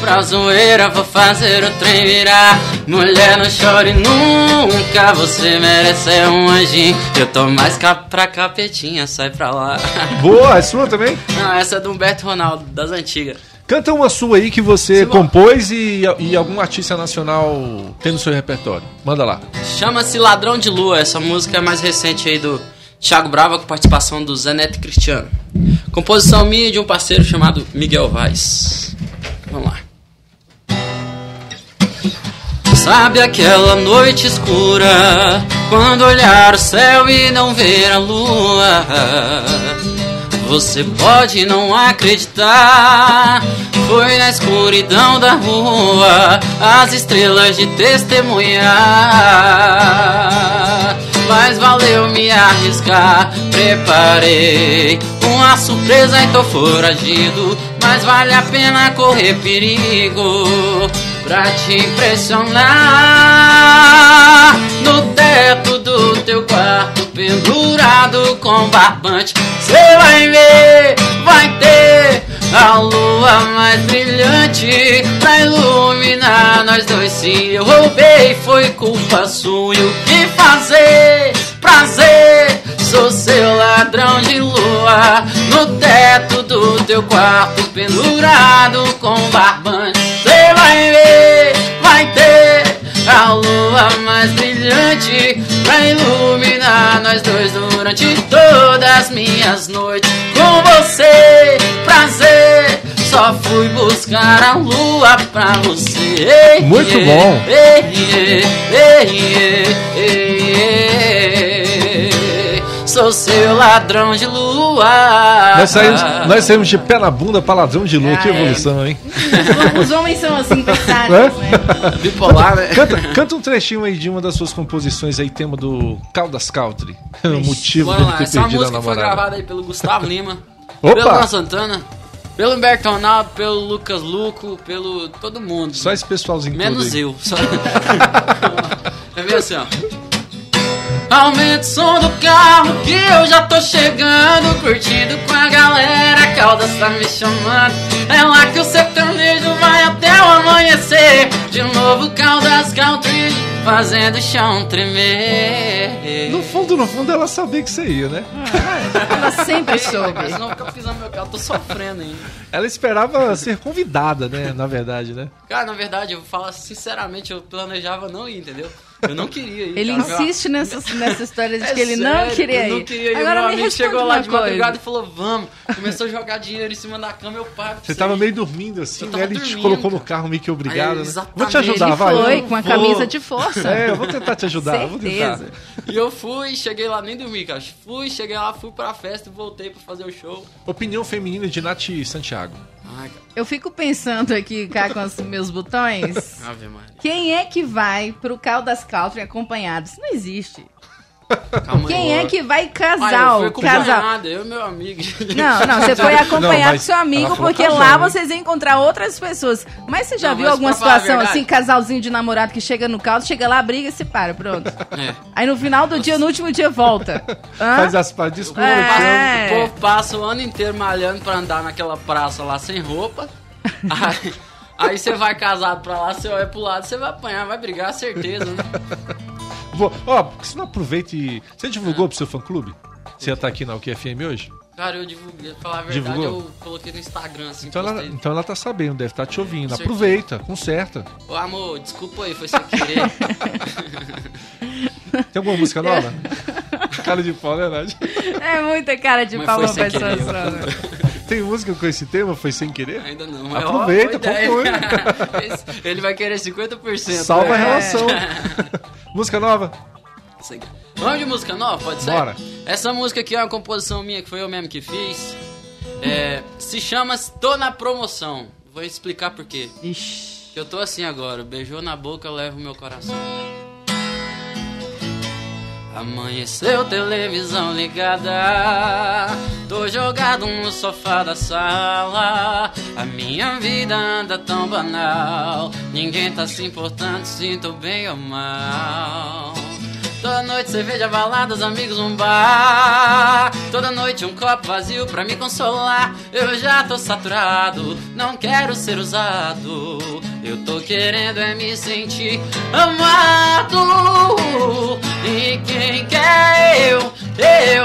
pra zoeira, vou fazer o trem virar. Mulher, não chore nunca, você merece é um anjinho. Eu tô mais cap pra capetinha, sai pra lá. Boa, é sua também? Não, essa é do Humberto Ronaldo, das antigas. Canta uma sua aí que você compôs e, e algum artista nacional tem no seu repertório. Manda lá. Chama-se Ladrão de Lua, essa música é mais recente aí do Thiago Brava com participação do e Cristiano. Composição minha de um parceiro chamado Miguel Vaz. Vamos lá. Sabe aquela noite escura quando olhar o céu e não ver a lua? Você pode não acreditar. Foi na escuridão da rua as estrelas de testemunhar. Mas valeu me arriscar. Preparei uma surpresa e tô foragido. Mas vale a pena correr perigo pra te impressionar. No teto do teu quarto, pendurado com barbante, cê vai ver, vai ter a lua mais brilhante pra iluminar nós dois. Se eu roubei, foi culpa sua. E o que fazer? Prazer, sou seu ladrão de lua. No teto do teu quarto, pendurado com barbante. Cê vai ver, vai ter a lua mais brilhante pra iluminar nós dois durante todas as minhas noites. Com você, prazer, só fui buscar a lua pra você. Muito bom. Sou seu ladrão de lua. Nós saímos, nós saímos de pé na bunda pra ladrão de lua. Ah, que é. evolução, hein? Os homens são assim, pensados, É? né? Bipolar, né? Canta, canta um trechinho aí de uma das suas composições aí, tema do Caldas Country. O motivo dele lá, ter essa perdido a música foi namorada. gravada aí pelo Gustavo Lima, Opa! pelo Luan Santana, pelo Humberto Ronaldo, pelo Lucas Luco, pelo todo mundo. Só esse pessoalzinho Menos eu. Só... é meio assim, ó. Aumenta o som do carro que eu já tô chegando Curtindo com a galera, a Caldas tá me chamando É lá que o sertanejo vai até ao amanhecer. De novo Caldas Country, fazendo o chão tremer. No fundo, no fundo, ela sabia que você ia, né? Ela sempre Mas soube. não fica pisando no meu carro, eu tô sofrendo ainda. Ela esperava ser convidada, né? Na verdade, né? Cara, na verdade, eu vou falar sinceramente, eu planejava não ir, entendeu? Eu não queria ir. Ele cara. Insiste nessa, nessa história de É que ele não sério, queria eu ir. não queria ir. Agora meu me amigo chegou lá de madrugada coisa. e falou, vamos. Começou a jogar dinheiro em cima da cama, eu pago. pra Você tava meio dormindo assim, Eu né? Ele te colocou no carro meio que obrigado, Aí, né? exatamente. Vou te ajudar, Ele vai. foi eu com a camisa de força. É, eu vou tentar te ajudar, eu vou tentar. Certeza. E eu fui, cheguei lá, nem dormi, cara. Fui, cheguei lá, fui pra festa e voltei pra fazer o show. Opinião feminina de Nath Santiago. Ai. Eu fico pensando aqui, cá com os meus botões. Ave Maria. Quem é que vai pro Caldas Country acompanhado? Isso não existe. Calma Quem aí. é que vai Ah, eu casal? fui casal. eu e meu amigo. Não, não, você foi acompanhado mas com seu amigo, porque casal, lá hein? vocês iam encontrar outras pessoas. Mas você já Não, viu alguma situação assim, casalzinho de namorado que chega no caldo, chega lá, briga e se para, pronto. É. Aí no final do dia, no último dia, volta. Hã? Faz as pazes, desculpa. É. O povo passa o ano inteiro malhando pra andar naquela praça lá sem roupa. Aí, aí você vai casado pra lá, você olha pro lado, você vai apanhar, vai brigar, certeza, né? Ó, que você não aproveita e... Você divulgou pro seu fã-clube? Você ia estar aqui na UQFM hoje? Cara, eu divulguei, pra falar a verdade, Divulgou? eu coloquei no Instagram, assim, Então ela, postei. então ela tá sabendo, deve estar te ouvindo. Certeza. Aproveita, conserta. Ô amor, desculpa aí, foi sem querer. Tem alguma música nova? Cara de pau, né, Nath? É muita cara de Mas pau foi uma sem pessoa querer. só, né? Tem música com esse tema? Foi sem querer? Ainda não. mas, ó, Aproveita, boa ideia. Esse- Ele vai querer 50%. Salva a né? relação. música nova? Isso aqui. Vamos de música nova, pode ser? Bora. Essa música aqui é uma composição minha que foi eu mesmo que fiz. É, se chama Tô na Promoção. Vou explicar por quê. Ixi. Eu tô assim agora, beijou na boca, eu levo meu coração. Amanheceu, televisão ligada. Tô jogado no sofá da sala. A minha vida anda tão banal. Ninguém tá se importando, sinto bem ou mal. Toda noite cerveja, baladas, amigos, um bar. Toda noite um copo vazio pra me consolar. Eu já tô saturado, não quero ser usado. Eu tô querendo é me sentir amado. E quem quer eu, eu,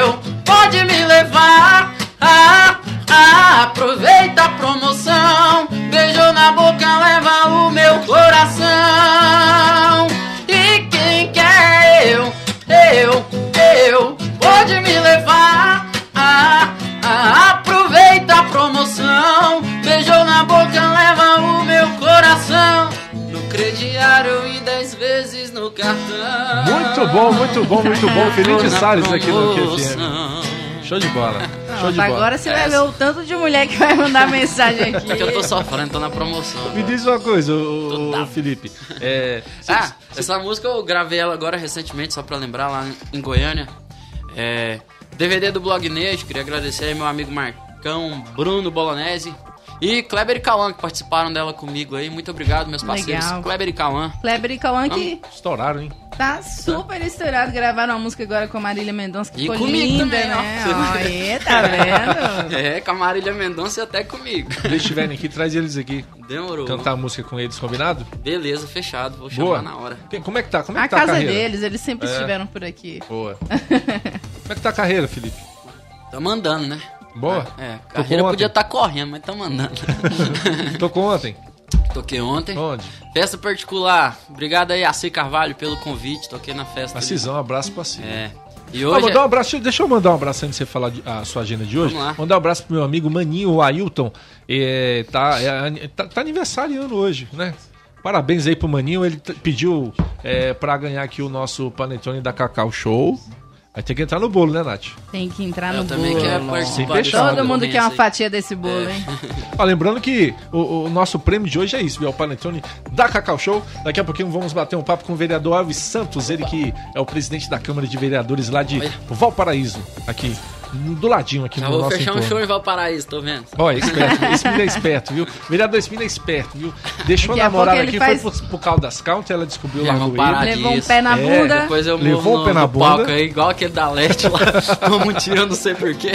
eu, pode me levar. Ah, ah, aproveita a promoção. Beijo na boca, leva o meu coração. Pode me levar. Ah, ah, aproveita a promoção. Beijou na boca, leva o meu coração. No crediário e dez vezes no cartão. Muito bom, muito bom, muito bom. Felipe Salles aqui no promoção. Show de bola. Show de bola. agora você vai ver o tanto de mulher que vai mandar mensagem aqui. É que eu tô sofrendo, tô na promoção. Me diz uma coisa, o, Total. Felipe. É, Ah, essa música eu gravei ela agora recentemente, só pra lembrar, lá em Goiânia. É, DVD do Blog Nerd, queria agradecer aí meu amigo Marcão, Bruno Bolonese e Kleber e Cauã que participaram dela comigo aí. Muito obrigado, meus parceiros. Legal. Kleber e Cauã. Kleber e Cauã que estouraram, hein? Tá super estourado. Gravaram uma música agora com a Marília Mendonça que E ficou comigo linda, também, né? Ó, Aí, tá vendo? É, com a Marília Mendonça e até comigo. Quando eles estiverem aqui, traz eles aqui. Demorou. Cantar a música com eles, combinado? Beleza, fechado. Vou chamar Boa. na hora. Que- Como é que tá? Como é A que tá a casa carreira? deles, eles sempre É. estiveram por aqui. Boa. Como é que tá a carreira, Felipe? Tá mandando, né? Boa? É, Tocou carreira podia estar correndo, mas tá mandando. Tocou ontem? Toquei ontem. Onde? Festa particular. Obrigado aí, Aci Carvalho, pelo convite. Toquei na festa. ali. Macizão, um abraço pra si. É. E Ah, hoje. mandar um abraço, deixa eu mandar um abraço antes de você falar de- a sua agenda de hoje. Vamos lá. Mandar um abraço pro meu amigo Maninho, o Ailton. É, tá, é, tá, tá aniversariando hoje, né? Parabéns aí pro Maninho, ele pediu é, pra ganhar aqui o nosso Panetone da Cacau Show. Vai ter que entrar no bolo, né, Nath? Tem que entrar Eu no também bolo. quero participar Todo mundo quer uma aí. fatia desse bolo, hein? Ó, lembrando que o, o nosso prêmio de hoje é isso, viu? É o Panetone da Cacau Show. Daqui a pouquinho vamos bater um papo com o vereador Alves Santos, ele que é o presidente da Câmara de Vereadores lá de Valparaíso, aqui do ladinho aqui Já no vou nosso fechar um show em Valparaíso, tô vendo? Olha, esperto. Esse menino é esperto, viu? Vereador, menino é esperto, viu? Deixou a namorada aqui, faz- foi pro, pro Caldas Country, ela descobriu lá no ele. Levou um pé na É, bunda. Depois eu Levou o pé na no bunda. palco aí, igual aquele da Leste lá. Vamos tirando, não sei porquê.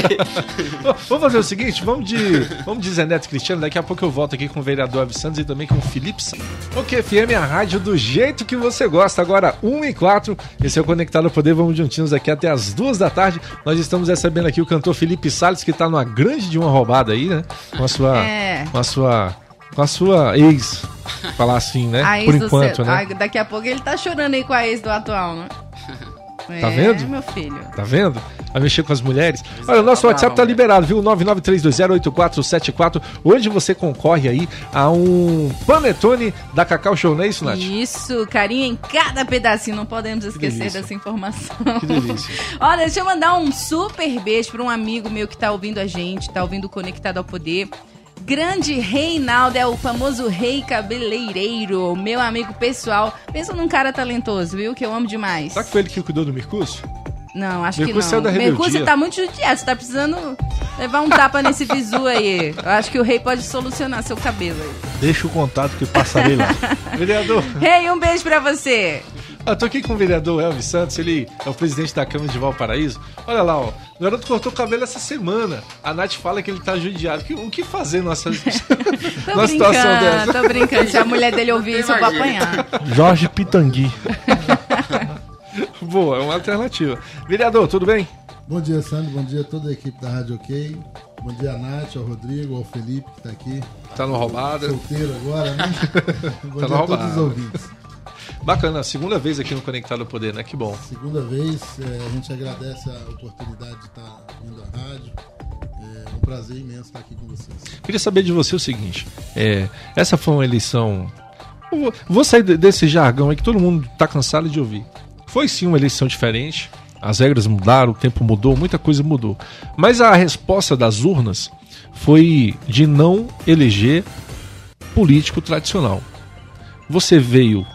Vamos fazer o seguinte, vamos de, vamos de Zé Neto e Cristiano, daqui a pouco eu volto aqui com o vereador Alves Santos e também com o Felipe Santos. Ok, FM, a rádio do jeito que você gosta, agora 1 e 4, esse é o Conectado ao Poder, vamos juntinhos aqui até as 2 da tarde, nós estamos recebendo aqui o cantor Felipe Salles, que tá numa grande de uma roubada aí, né, com a sua, É. com a sua, com a sua ex, falar assim, né, A ex por enquanto, seu- né. Daqui a pouco ele tá chorando aí com a ex do atual, né? Tá é, vendo? meu filho. Tá vendo? Vai mexer com as mulheres. Olha, o nosso tá WhatsApp tá bravo, liberado, viu? 993208474. Hoje você concorre aí a um panetone da Cacau Show, não é isso, Nath? Isso, carinho em cada pedacinho, não podemos esquecer dessa informação. Que delícia. Olha, deixa eu mandar um super beijo para um amigo meu que tá ouvindo a gente, tá ouvindo o Conectado ao Poder. Grande Reinaldo é o famoso rei cabeleireiro, meu amigo pessoal. Pensa num cara talentoso, viu? Que eu amo demais. Será que foi ele que cuidou do Mercúcio? Não, acho Mercúrio que não. da Mercúrio, rebeldia. você tá muito judiado, você tá precisando levar um tapa nesse visu aí. Eu acho que o rei pode solucionar seu cabelo aí. Deixa o contato que passarei lá. Vereador, Rei, um beijo pra você. Eu tô aqui com o vereador Elvis Santos, ele é o presidente da Câmara de Valparaíso. Olha lá, ó. O garoto cortou o cabelo essa semana. A Nath fala que ele tá judiado. Que- O que fazer nessa, situação dessa? brincando, tô brincando. Se a mulher dele ouvir isso, eu vou apanhar. Jorge Pitangui. Boa, é uma alternativa. Vereador, tudo bem? Bom dia, Sandro. Bom dia a toda a equipe da Rádio OK. Bom dia, a Nath, ao Rodrigo, ao Felipe, que está aqui. Tá no roubada. Solteiro agora, né? Bom Tá dia na a todos os ouvintes. Bacana, segunda vez aqui no Conectado ao Poder, né? Que bom. Segunda vez, eh, a gente agradece a oportunidade de estar vindo à rádio. É um prazer imenso estar aqui com vocês. Queria saber de você o seguinte: é, essa foi uma eleição. vou- Vou sair de- desse jargão aí que todo mundo tá cansado de ouvir. Foi sim uma eleição diferente. As regras mudaram, o tempo mudou, muita coisa mudou. Mas a resposta das urnas foi de não eleger político tradicional. Você veio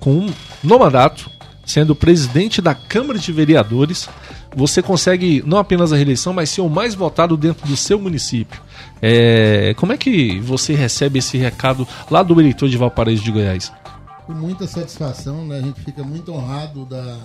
com um no mandato, sendo presidente da Câmara de Vereadores, você consegue não apenas a reeleição, mas ser o mais votado dentro do seu município. É, como é que você recebe esse recado lá do eleitor de Valparaíso de Goiás? Com muita satisfação, né? A gente fica muito honrado da,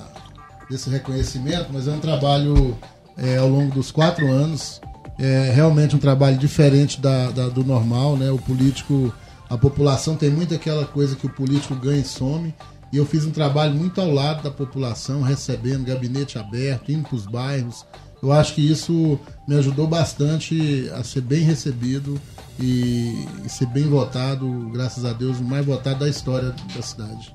desse reconhecimento, mas é um trabalho é, ao longo dos quatro anos. É realmente um trabalho diferente da, da- do normal, né? O político, a população tem muito aquela coisa que o político ganha e some. E eu fiz um trabalho muito ao lado da população, recebendo gabinete aberto, indo para os bairros. Eu acho que isso me ajudou bastante a ser bem recebido e, e ser bem votado, graças a Deus, o mais votado da história da cidade.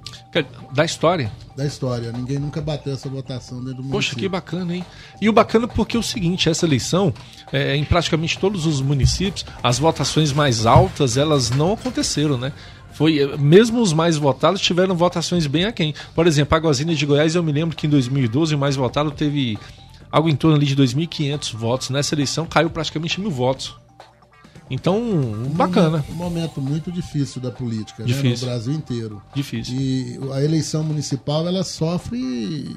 Da história. Da história. Ninguém nunca bateu essa votação dentro do município. Poxa, que bacana, hein? E o bacana porque é o seguinte, essa eleição, é, em praticamente todos os municípios, as votações mais altas, elas não aconteceram, né? Foi, eh, mesmo os mais votados tiveram votações bem aquém. Por exemplo, a Goiânia de Goiás, eu me lembro que em 2012 o mais votado teve algo em torno ali de 2.500 votos. Nessa eleição caiu praticamente mil votos. Então, bacana, Um momento muito difícil da política, né? Difícil. No Brasil inteiro. difícil. E a eleição municipal, ela sofre,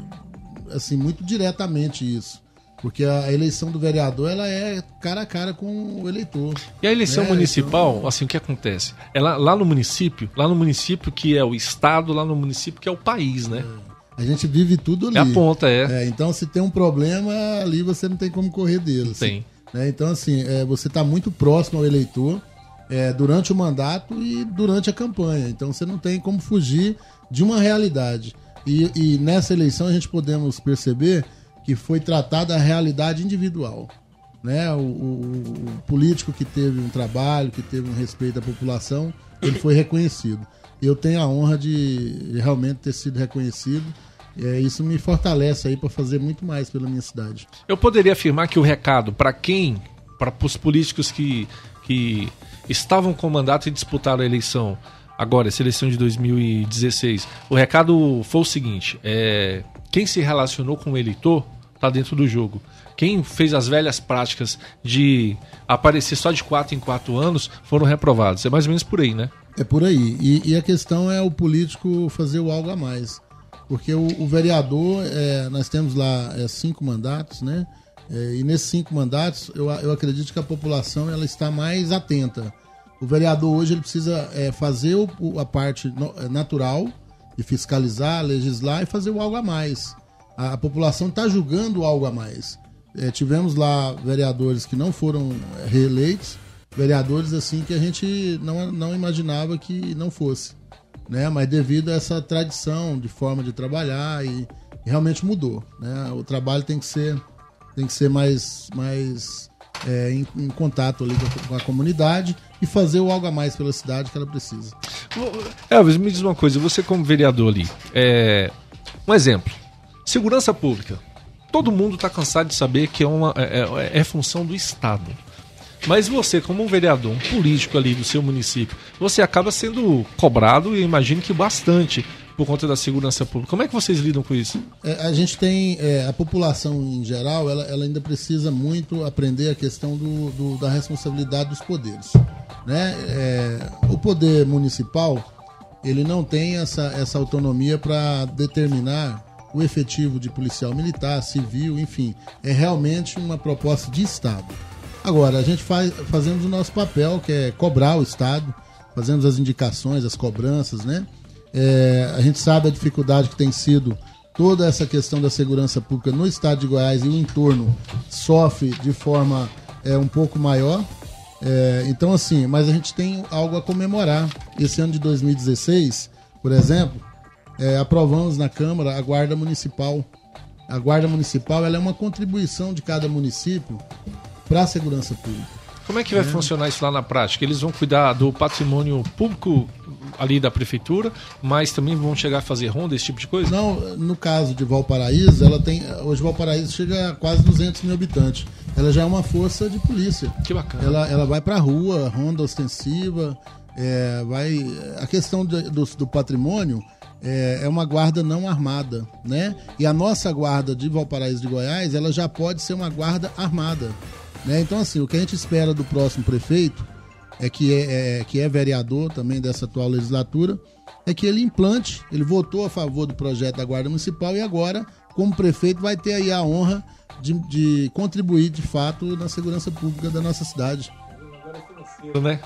assim, muito diretamente isso. Porque a eleição do vereador, ela é cara a cara com o eleitor. E a eleição É, municipal, assim, o que acontece? É lá, lá no município, lá no município que é o estado, lá no município que é o país, né? A gente vive tudo ali. É a ponta, é. É, então, se tem um problema, ali você não tem como correr dele. Tem. né? Então, assim, é, você está muito próximo ao eleitor é, durante o mandato e durante a campanha. Então, você não tem como fugir de uma realidade. E, e nessa eleição, a gente podemos perceber que foi tratada a realidade individual. Né? O, o- o político que teve um trabalho, que teve um respeito à população, ele foi reconhecido. Eu tenho a honra de realmente ter sido reconhecido. É, isso me fortalece aí para fazer muito mais pela minha cidade. Eu poderia afirmar que o recado para quem, para os políticos que, que estavam com mandato e disputaram a eleição, agora, essa eleição de 2016, o recado foi o seguinte: é, quem se relacionou com o eleitor está dentro do jogo. Quem fez as velhas práticas de aparecer só de 4 em 4 anos foram reprovados. É mais ou menos por aí, né? É por aí. E, e a questão é o político fazer o algo a mais. Porque o, o vereador, é, nós temos lá é, cinco mandatos, né? É, e nesses cinco mandatos, eu, eu acredito que a população ela está mais atenta. O vereador hoje ele precisa é, fazer o, a parte é, natural de fiscalizar, legislar e fazer o algo a mais. A, a população está julgando algo a mais. É, tivemos lá vereadores que não foram reeleitos, vereadores assim que a gente não, não imaginava que não fosse né? Mas devido a essa tradição de forma de trabalhar e realmente mudou, né? O trabalho tem que ser tem que ser mais mais é, em, em contato ali com a, com a comunidade e fazer o algo a mais pela cidade que ela precisa. Elvis, me diz uma coisa, você como vereador ali, é... um exemplo, segurança pública. Todo mundo está cansado de saber que é, uma, é, é- é função do Estado. Mas você, como um vereador, um político ali do seu município, você acaba sendo cobrado, e imagino que bastante, por conta da segurança pública. Como é que vocês lidam com isso? É, a gente tem é, a população em geral, ela, ela ainda precisa muito aprender a questão do, do- da responsabilidade dos poderes, né? É, o poder municipal ele não tem essa, essa autonomia para determinar o efetivo de policial militar, civil, enfim, é realmente uma proposta de Estado. Agora, a gente faz, fazemos o nosso papel, que é cobrar o Estado, fazemos as indicações, as cobranças, né? É, a gente sabe a dificuldade que tem sido toda essa questão da segurança pública no estado de Goiás e o entorno sofre de forma é, um pouco maior. É, então, assim, mas a gente tem algo a comemorar. Esse ano de 2016, por exemplo, é, aprovamos na Câmara a Guarda Municipal. A Guarda Municipal ela é uma contribuição de cada município para a segurança pública. Como é que vai funcionar isso lá na prática? Eles vão cuidar do patrimônio público ali da prefeitura, mas também vão chegar a fazer ronda, esse tipo de coisa? Não, no caso de Valparaíso, ela tem. Hoje Valparaíso chega a quase 200 mil habitantes. Ela já é uma força de polícia. Que bacana. Ela, ela vai pra rua, ronda ostensiva, é, vai. A questão do, do, do patrimônio é, é uma guarda não armada, né? E a nossa guarda de Valparaíso de Goiás, ela já pode ser uma guarda armada. Né? Então, assim, o que a gente espera do próximo prefeito é que é, é- que é vereador também dessa atual legislatura, é que ele implante, ele votou a favor do projeto da Guarda Municipal e agora, como prefeito, vai ter aí a honra de, de contribuir de fato na segurança pública da nossa cidade. né?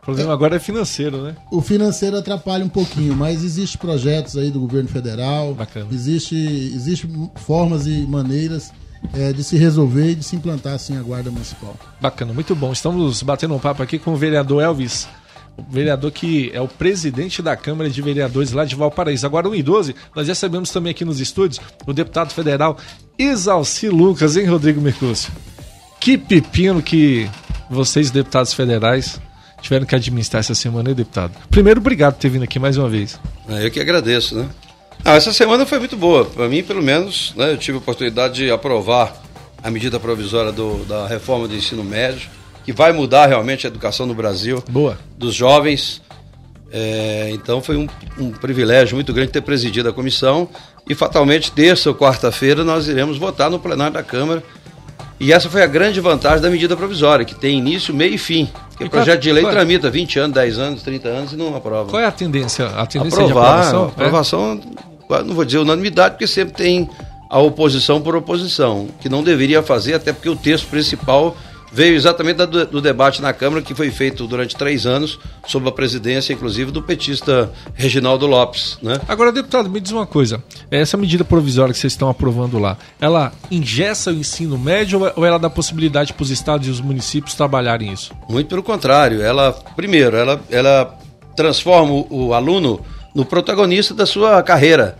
O problema agora é financeiro, né? O financeiro atrapalha um pouquinho, mas existe projetos aí do governo federal, Bacana. existe, existe formas e maneiras é, de se resolver e de se implantar assim a Guarda Municipal. Bacana, muito bom. Estamos batendo um papo aqui com o vereador Elvis, o vereador que é o presidente da Câmara de Vereadores lá de Valparaíso. Agora, 1 e 12, nós recebemos também aqui nos estúdios o deputado federal Isalci Lucas, hein, Rodrigo Mercúcio? Que pepino que vocês, deputados federais, tiveram que administrar essa semana, hein, deputado? Primeiro, obrigado por ter vindo aqui mais uma vez. É, Eu que agradeço, né? Ah, essa semana foi muito boa. Para mim, pelo menos, né, eu tive a oportunidade de aprovar a medida provisória do- da reforma do ensino médio, que vai mudar realmente a educação no Brasil Boa. dos jovens. É, então foi um, um privilégio muito grande ter presidido a comissão e fatalmente terça ou quarta-feira nós iremos votar no plenário da Câmara. E essa foi a grande vantagem da medida provisória, que tem início, meio e fim. Porque E o projeto de lei qual é- tramita 20 anos, 10 anos, 30 anos e não aprova Qual é a tendência? A tendência de aprovar, aprovação? É? aprovação, não vou dizer unanimidade, porque sempre tem a oposição por oposição, que não deveria fazer, até porque o texto principal veio exatamente do, do debate na Câmara, que foi feito durante três anos, sob a presidência, inclusive, do petista Reginaldo Lopes. Né? Agora, deputado, me diz uma coisa. Essa medida provisória que vocês estão aprovando lá, ela ingessa o ensino médio ou- ou ela dá possibilidade para os estados e os municípios trabalharem isso? Muito pelo contrário, ela, primeiro, ela, ela transforma o, o aluno no protagonista da sua carreira.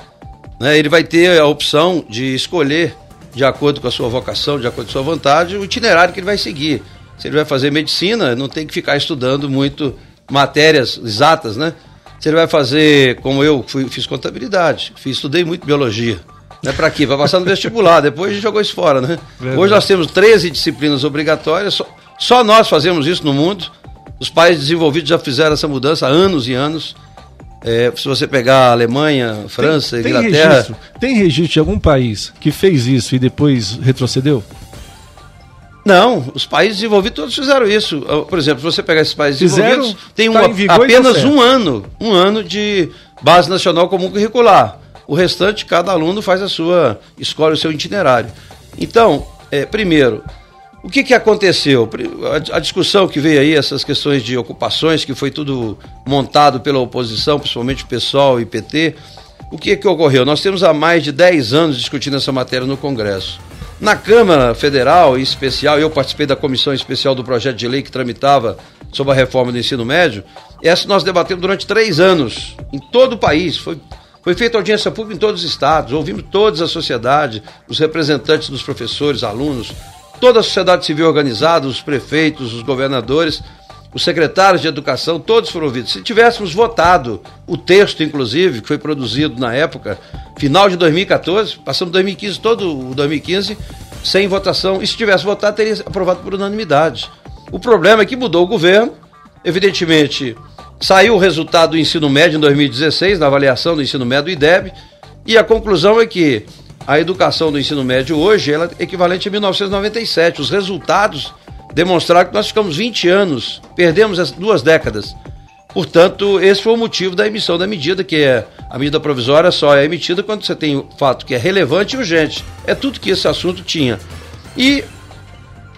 né? Ele vai ter a opção de escolher, de acordo com a sua vocação, de acordo com a sua vontade, o itinerário que ele vai seguir. Se ele vai fazer medicina, não tem que ficar estudando muito matérias exatas, né? Se ele vai fazer, como eu fui, fiz contabilidade, fiz, estudei muito biologia. Né, para quê? Vai passar no vestibular, depois a gente jogou isso fora, né? Verdade. Hoje nós temos 13 disciplinas obrigatórias, só, só nós fazemos isso no mundo. Os países desenvolvidos já fizeram essa mudança há anos e anos. É, se você pegar a Alemanha, França, tem, Inglaterra. registro, tem registro de algum país que fez isso e depois retrocedeu? Não, os países desenvolvidos todos fizeram isso. Ah, Por exemplo, se você pegar esses países Fizeram, desenvolvidos, tem tá apenas um ano, um ano de base nacional comum curricular. O restante, cada aluno faz a sua, escolhe o seu itinerário. Então, É, primeiro, o que, que aconteceu? A, discussão que veio aí, essas questões de ocupações, que foi tudo montado pela oposição, principalmente o PSOL e PT, o que, que ocorreu? Nós temos há mais de 10 anos discutindo essa matéria no Congresso. Na Câmara Federal, em especial, eu participei da comissão especial do projeto de lei que tramitava sobre a reforma do ensino médio. Essa nós debatemos durante três anos, em todo o país. Foi, foi feita audiência pública em todos os estados, ouvimos toda a sociedade, os representantes dos professores, alunos, toda a sociedade civil organizada, os prefeitos, os governadores os secretários de educação, todos foram ouvidos. Se tivéssemos votado o texto, inclusive, que foi produzido na época, final de 2014, passamos 2015, todo o 2015, sem votação, e se tivesse votado, teria aprovado por unanimidade. O problema é que mudou o governo, evidentemente, saiu o resultado do ensino médio em 2016, na avaliação do ensino médio do IDEB, e a conclusão é que a educação do ensino médio hoje ela é equivalente a 1997. Os resultados demonstraram que nós ficamos 20 anos, perdemos as duas décadas. Portanto, esse foi o motivo da emissão da medida, que é a medida provisória só é emitida quando você tem o fato que é relevante e urgente. É tudo que esse assunto tinha. E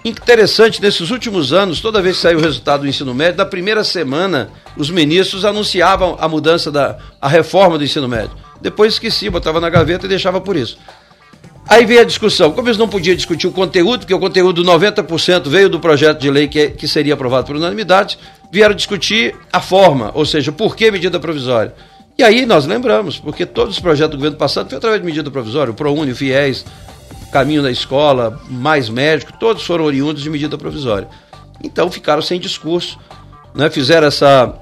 interessante, nesses últimos anos, toda vez que saiu o resultado do ensino médio, na primeira semana, os ministros anunciavam a mudança da a reforma do ensino médio. Depois esqueci, botava na gaveta e deixava por isso. Aí veio a discussão. Como eles não podiam discutir o conteúdo, porque o conteúdo 90% veio do projeto de lei que, é, que seria aprovado por unanimidade, vieram discutir a forma, ou seja, por que medida provisória. E aí nós lembramos, porque todos os projetos do governo passado foi através de medida provisória, o ProUni, o FIES, Caminho da Escola, Mais Médico, todos foram oriundos de medida provisória. Então ficaram sem discurso, né? fizeram essa,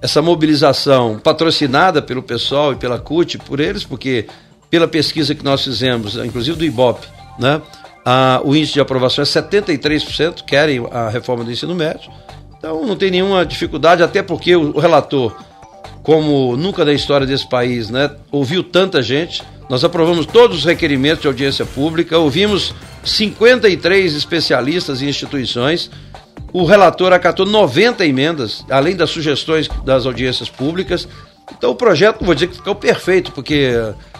essa mobilização patrocinada pelo pessoal e pela CUT, por eles, porque pela pesquisa que nós fizemos, inclusive do IBOP, né? A, o índice de aprovação é 73%, querem a reforma do ensino médio. Então não tem nenhuma dificuldade, até porque o relator, como nunca na história desse país, né, ouviu tanta gente. Nós aprovamos todos os requerimentos de audiência pública, ouvimos 53 especialistas e instituições. O relator acatou 90 emendas, além das sugestões das audiências públicas. Então o projeto, não vou dizer que ficou perfeito, porque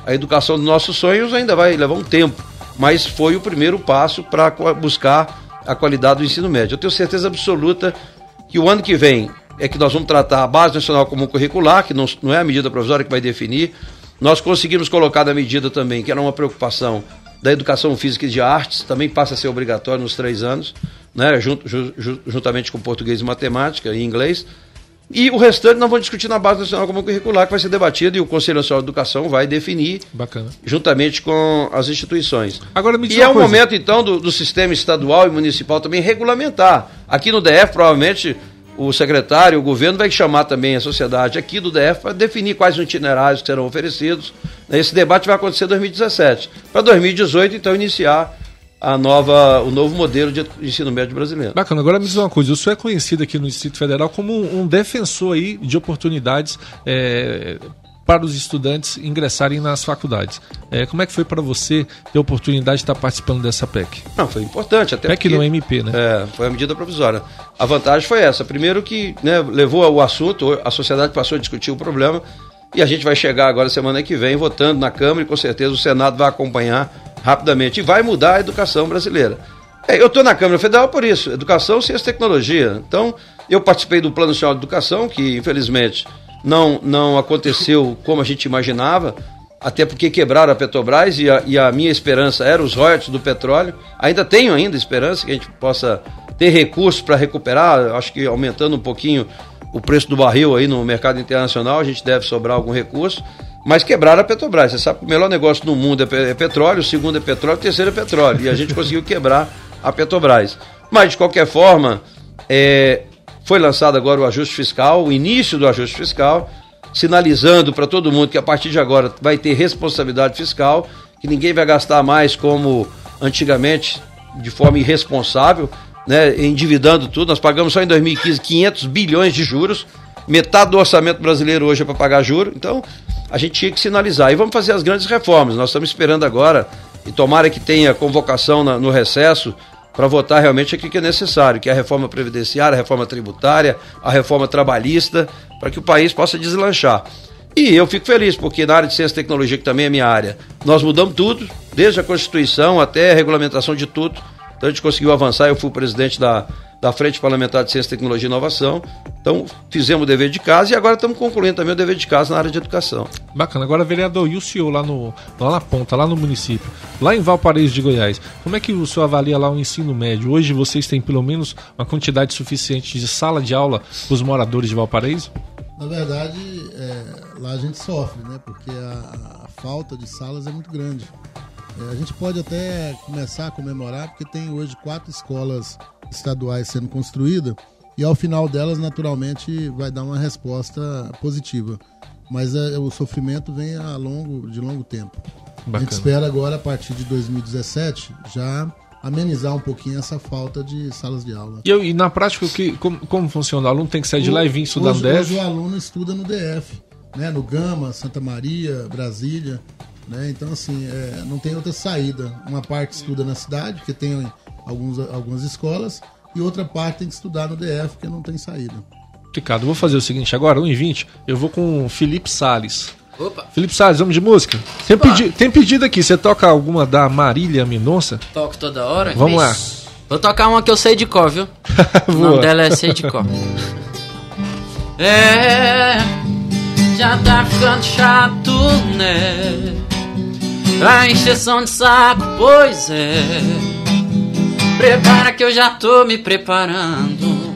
a educação dos nossos sonhos ainda vai levar um tempo, mas foi o primeiro passo para buscar a qualidade do ensino médio. Eu tenho certeza absoluta que o ano que vem é que nós vamos tratar a Base Nacional Comum Curricular, que não, não é a medida provisória que vai definir. Nós conseguimos colocar na medida também, que era uma preocupação da educação física e de artes, também passa a ser obrigatório nos três anos, né, junto, juntamente com português e matemática e inglês. E o restante nós vamos discutir na base nacional comum curricular, que vai ser debatido e o Conselho Nacional de Educação vai definir, Bacana. juntamente com as instituições. Agora me e é o coisa. momento, então, do, do sistema estadual e municipal também regulamentar. Aqui no DF, provavelmente, o secretário, o governo vai chamar também a sociedade aqui do DF para definir quais os itinerários que serão oferecidos. Esse debate vai acontecer em 2017. Para 2018, então, iniciar a nova, o novo modelo de ensino médio brasileiro. Bacana. Agora me diz uma coisa, o senhor é conhecido aqui no Distrito Federal como um, um defensor aí de oportunidades é, para os estudantes ingressarem nas faculdades. É, como é que foi para você ter a oportunidade de estar participando dessa PEC? Não, foi importante. Até PEC porque, não MP, né? É, foi a medida provisória. A vantagem foi essa. Primeiro que né, levou o assunto, a sociedade passou a discutir o problema e a gente vai chegar agora semana que vem votando na Câmara e com certeza o Senado vai acompanhar rapidamente e vai mudar a educação brasileira. É, eu estou na Câmara Federal por isso, educação, ciência e tecnologia. Então, eu participei do Plano Nacional de Educação, que infelizmente não, não aconteceu como a gente imaginava, até porque quebraram a Petrobras e a, e a minha esperança era os royalties do petróleo. Ainda tenho ainda esperança que a gente possa ter recursos para recuperar, acho que aumentando um pouquinho o preço do barril aí no mercado internacional, a gente deve sobrar algum recurso. Mas quebraram a Petrobras. Você sabe que o melhor negócio no mundo é, é petróleo, o segundo é petróleo, o terceiro é petróleo. E a gente conseguiu quebrar a Petrobras. Mas, de qualquer forma, é, foi lançado agora o ajuste fiscal, o início do ajuste fiscal, sinalizando para todo mundo que a partir de agora vai ter responsabilidade fiscal, que ninguém vai gastar mais como antigamente, de forma irresponsável, né, endividando tudo. Nós pagamos só em 2015 500 bilhões de juros metade do orçamento brasileiro hoje é para pagar juro, então a gente tinha que sinalizar. E vamos fazer as grandes reformas. Nós estamos esperando agora, e tomara que tenha convocação na, no recesso, para votar realmente aquilo que é necessário, que é a reforma previdenciária, a reforma tributária, a reforma trabalhista, para que o país possa deslanchar. E eu fico feliz, porque na área de ciência e tecnologia, que também é minha área, nós mudamos tudo, desde a Constituição até a regulamentação de tudo, Então a gente conseguiu avançar. Eu fui o presidente da, da Frente Parlamentar de Ciência, Tecnologia e Inovação. Então fizemos o dever de casa e agora estamos concluindo também o dever de casa na área de educação. Bacana. Agora, vereador, e o senhor lá, no, lá na ponta, lá no município, lá em Valparaíso de Goiás, como é que o senhor avalia lá o ensino médio? Hoje vocês têm pelo menos uma quantidade suficiente de sala de aula para os moradores de Valparaíso? Na verdade, é, lá a gente sofre, né? Porque a, a falta de salas é muito grande. É, a gente pode até começar a comemorar, porque tem hoje quatro escolas estaduais sendo construídas e ao final delas, naturalmente, vai dar uma resposta positiva. Mas é, o sofrimento vem a longo, de longo tempo. Bacana. A gente espera agora, a partir de 2017, já amenizar um pouquinho essa falta de salas de aula. E, eu- e na prática, o que, como, como funciona? O aluno tem que sair de lá e vir estudar hoje, no DF? Hoje o aluno estuda no DF, né? no Gama, Santa Maria, Brasília. Né? Então, assim, é, não tem outra saída. Uma parte estuda na cidade, porque tem alguns, algumas escolas, e outra parte tem que estudar no DF, porque não tem saída. Ricardo, vou fazer o seguinte agora, 1h20, eu vou com o Felipe Salles. Opa, Felipe Salles, vamos de música? Tem, pedi- tem pedido aqui, você toca alguma da Marília Mendonça? toco toda hora. Vamos lá. Vou tocar uma que eu sei de cor, viu? O nome dela é Sei de Cor. É, já tá ficando chato, né? A encheção de saco, pois é. Prepara que eu já tô me preparando.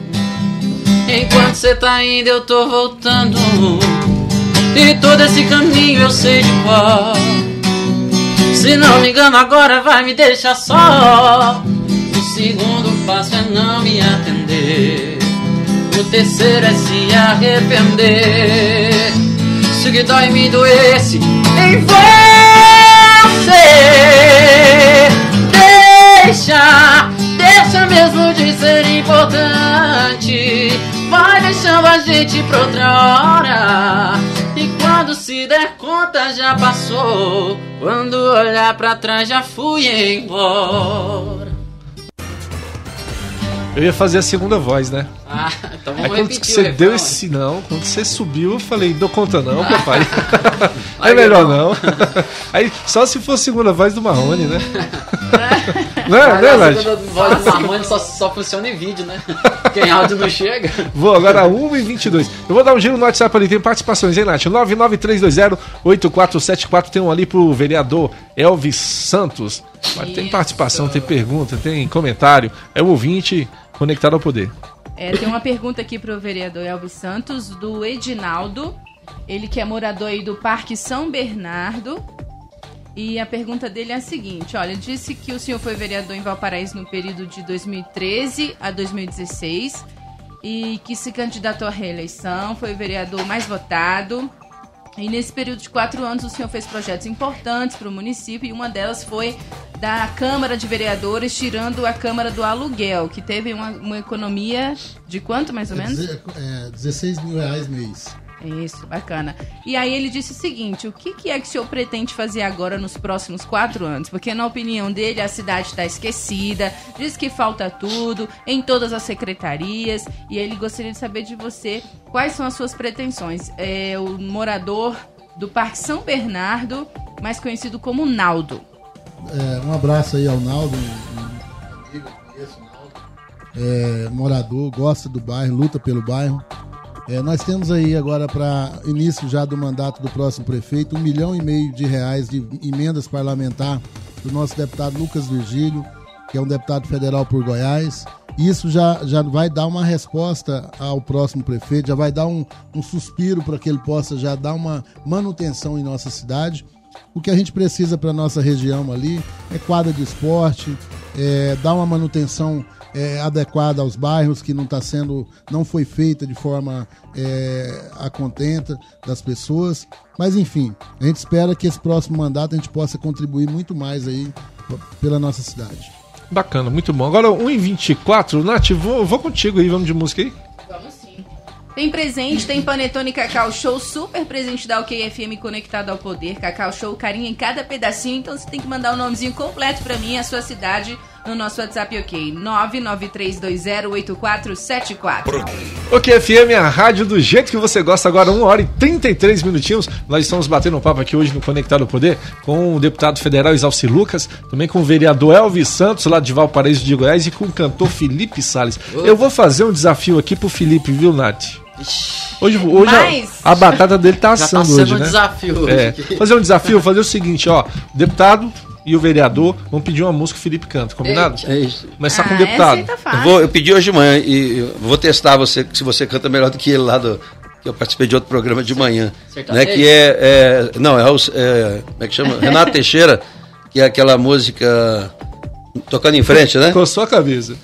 Enquanto cê tá indo, eu tô voltando. E todo esse caminho eu sei de qual. Se não me engano, agora vai me deixar só. O segundo passo é não me atender. O terceiro é se arrepender. Se o que dói me doesse em você. Deixa, deixa mesmo de ser importante. Vai deixando a gente pra outra hora. E quando se der conta já passou. Quando olhar pra trás já fui embora. Eu ia fazer a segunda voz, né? Ah, então Aí vamos quando repetir você deu esse sinal, quando você subiu, eu falei, dou conta não, papai. é melhor não. Aí, só se for a segunda voz do Marrone, né? não é, né, Nath? segunda voz do Marrone só, só funciona em vídeo, né? Porque em áudio não chega. Vou agora 1h22. Eu vou dar um giro no WhatsApp ali, tem participações, hein, Nath? 99320-8474. Tem um ali pro vereador Elvis Santos. Mas tem participação, tem pergunta, tem comentário. É o ouvinte conectado ao poder. É, tem uma pergunta aqui pro vereador Elvis Santos, do Edinaldo. Ele que é morador aí do Parque São Bernardo. E a pergunta dele é a seguinte: olha, disse que o senhor foi vereador em Valparaíso no período de 2013 a 2016 e que se candidatou à reeleição, foi o vereador mais votado. E nesse período de quatro anos o senhor fez projetos importantes para o município e uma delas foi da Câmara de Vereadores, tirando a Câmara do Aluguel, que teve uma, uma economia de quanto mais ou É, menos? deze- é, 16 mil reais mês. Isso, bacana. E aí ele disse o seguinte: o que, que é que o senhor pretende fazer agora nos próximos quatro anos? Porque, na opinião dele, a cidade está esquecida, diz que falta tudo em todas as secretarias. E ele gostaria de saber de você quais são as suas pretensões. É o morador do Parque São Bernardo, mais conhecido como Naldo. É, um abraço aí ao Naldo, um, amigo, conheço o Naldo. É, morador, gosta do bairro, luta pelo bairro. É, nós temos aí agora para início já do mandato do próximo prefeito um milhão e meio de reais de emendas parlamentar do nosso deputado Lucas Virgílio, que é um deputado federal por Goiás. Isso já, já vai dar uma resposta ao próximo prefeito, já vai dar um, um suspiro para que ele possa já dar uma manutenção em nossa cidade. O que a gente precisa para nossa região ali é quadra de esporte, é, dar uma manutenção é, adequada aos bairros que não está sendo, não foi feita de forma é, a contenta das pessoas. Mas enfim, a gente espera que esse próximo mandato a gente possa contribuir muito mais aí pela nossa cidade. Bacana, muito bom. Agora 1h24, Nath, vou, vou contigo aí, vamos de música aí. Vamos sim. Tem presente, tem Panetone Cacau Show, super presente da OK FM conectado ao poder. Cacau Show, carinho em cada pedacinho, então você tem que mandar o nomezinho completo pra mim, a sua cidade, no nosso WhatsApp, ok? 993208474. Ok, FM, a rádio do jeito que você gosta, agora 1 hora e 33 minutinhos. Nós estamos batendo um papo aqui hoje no Conectado Poder com o deputado federal Isalci Lucas, também com o vereador Elvis Santos, lá de Valparaíso de Goiás, e com o cantor Felipe Salles. Eu vou fazer um desafio aqui pro Felipe, viu, Nath? Hoje, hoje Mas- a, a batata dele tá Já tá assando sendo hoje, um né? desafio hoje. É. Fazer um desafio, fazer o seguinte, ó. Deputado e o vereador vão pedir uma música que o Felipe canta, combinado? É isso. Começar com o essa aí deputado. tá Eu, vou, eu pedi hoje de manhã e vou testar você, se você canta melhor do que ele lá do. Que eu participei de outro programa de manhã. Né, que é, é- Não, é, o- é. Como é que chama? Renato Teixeira, que é aquela música. Tocando em frente, né? Coçou a cabeça.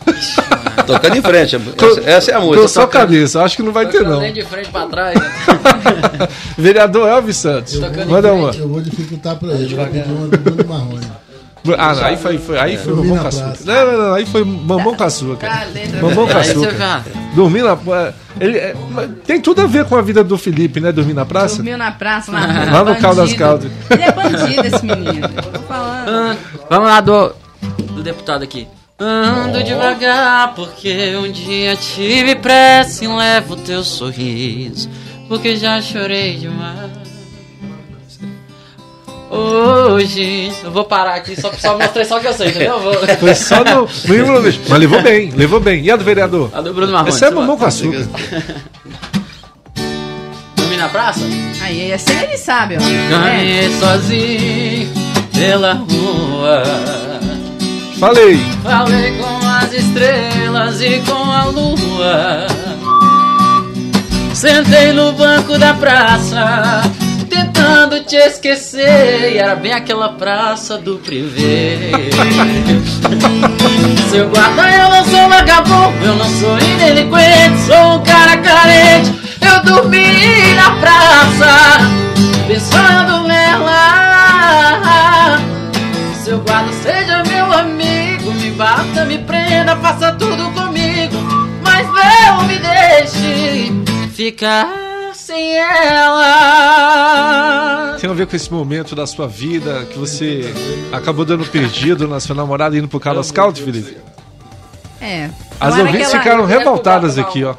Tocando em frente. Essa, essa é a música. Coçou a cabeça, acho que não vai ter não. nem de frente pra trás. né? Vereador Elvis Santos. Tocando Manda em uma. Eu vou dificultar pra ele. Eu vou pedir uma do Bruno Marrone. Ah, aí foi, foi, aí foi Dormir mamão com açúcar. Não, não, não, aí foi mamão com açúcar. Tá, letra. Mamão com açúcar. Dormir na praça. Ele, é, tem tudo a ver com a vida do Felipe, né? Dormir na praça? Dormiu na praça, na rua. Lá no Caldas bandido. Caldas. Ele é bandido, esse menino. Tô falando. Ah, Vamos lá, do, do deputado aqui. Ando devagar, porque um dia tive pressa em levo teu sorriso, porque já chorei demais. Hoje, eu vou parar aqui só, só mostrei só o que eu sei, entendeu? Vou... Foi só no, no inglês. Mas levou bem, levou bem. E a do vereador? A do Bruno Marrone. Esse é mamão vai- com açúcar. Dormir na praça? Aí, esse ele sabe, ó. É. Caminhei sozinho pela rua. Falei. Falei com as estrelas e com a lua. Sentei no banco da praça, tentando te esquecer. E era bem aquela praça do privê. Seu guarda, eu não sou vagabundo, eu não sou indelinquente, sou um cara carente. Eu dormi na praça, pensando nela. Seu guarda me prenda, faça tudo comigo, mas não me deixe ficar sem ela. Tem a ver com esse momento da sua vida que você acabou dando perdido na sua namorada indo pro Carlos Caldo, Felipe? É. As ouvintes ela- ficaram revoltadas aqui, ó.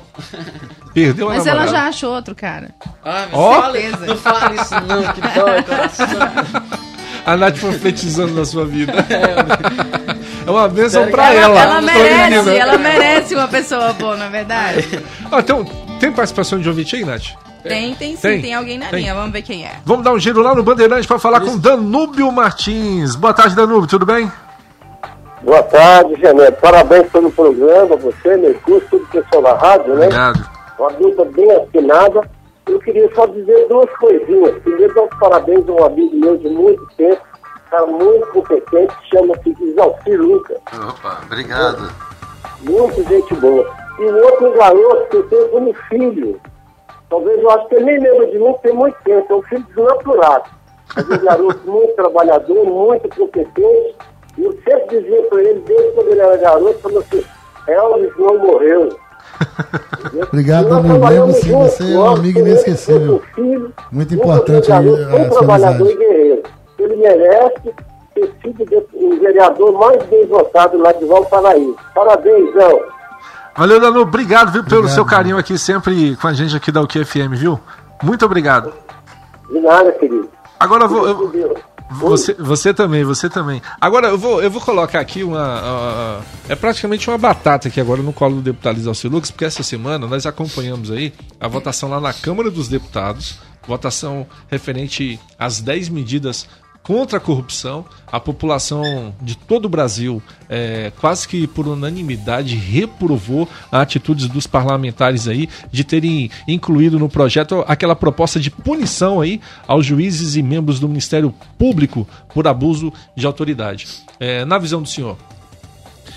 Perdeu a Mas ela já achou outro cara. Ah, não fale- não fale isso não, que dói coração. A Nath profetizando na sua vida. É uma bênção pra Ela- ela. Ela merece, menina. ela merece uma pessoa boa, na verdade. Ó, tem, um- tem participação de ouvinte aí, Nath? Tem, tem sim, Tem? tem, alguém na Tem. linha. Vamos ver quem é. Vamos dar um giro lá no Bandeirante para falar com Danúbio Martins. Boa tarde, Danúbio, tudo bem? Boa tarde, Genete. Parabéns pelo programa, você, Mercúrio, todo o pessoal da rádio, né? Obrigado. Uma dupla bem afinada. Eu queria só dizer duas coisinhas. Primeiro, dar os parabéns a um amigo meu de muito tempo, cara muito competente, chama-se Isalci Lucas. Opa, obrigado. Muito gente boa. E um outro garoto que eu tenho como filho. Talvez eu acho que ele nem lembra de mim, tem muito tempo. É um filho desnaturado. Mas um garoto muito trabalhador, muito competente. E eu sempre dizia para ele, desde quando ele era garoto, falou assim, Elvis não morreu. Obrigado, trabalhamos Lembro-se, juntos, você é um amigo inesquecível. filho, Muito importante aí a um sua trabalhador amizade. e guerreiro. Ele merece ter sido o vereador mais bem votado lá de Valparaíso. Parabéns, Zão. Valeu, Danúbio. Obrigado, viu, pelo Obrigado. seu carinho aqui sempre com a gente aqui da UQFM, viu? Muito obrigado. De nada, querido. Agora eu vou. eu-. Você, você também, você também. Agora eu vou, eu vou colocar aqui uma. ah, é praticamente uma batata aqui agora no colo do deputado Isalci Lucas, porque essa semana nós acompanhamos aí a votação lá na Câmara dos Deputados, votação referente às 10 medidas contra a corrupção. A população de todo o Brasil, é, quase que por unanimidade, reprovou a atitudes dos parlamentares aí de terem incluído no projeto aquela proposta de punição aí aos juízes e membros do Ministério Público por abuso de autoridade. É, na visão do senhor,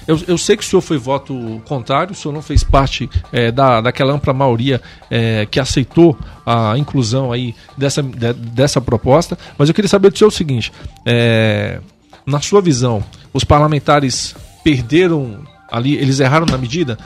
eu, eu sei que o senhor foi voto contrário, o senhor não fez parte é, da, daquela ampla maioria é, que aceitou a inclusão aí dessa, de- dessa proposta, mas eu queria saber do senhor o seguinte: é, na sua visão, os parlamentares perderam ali, eles erraram na medida?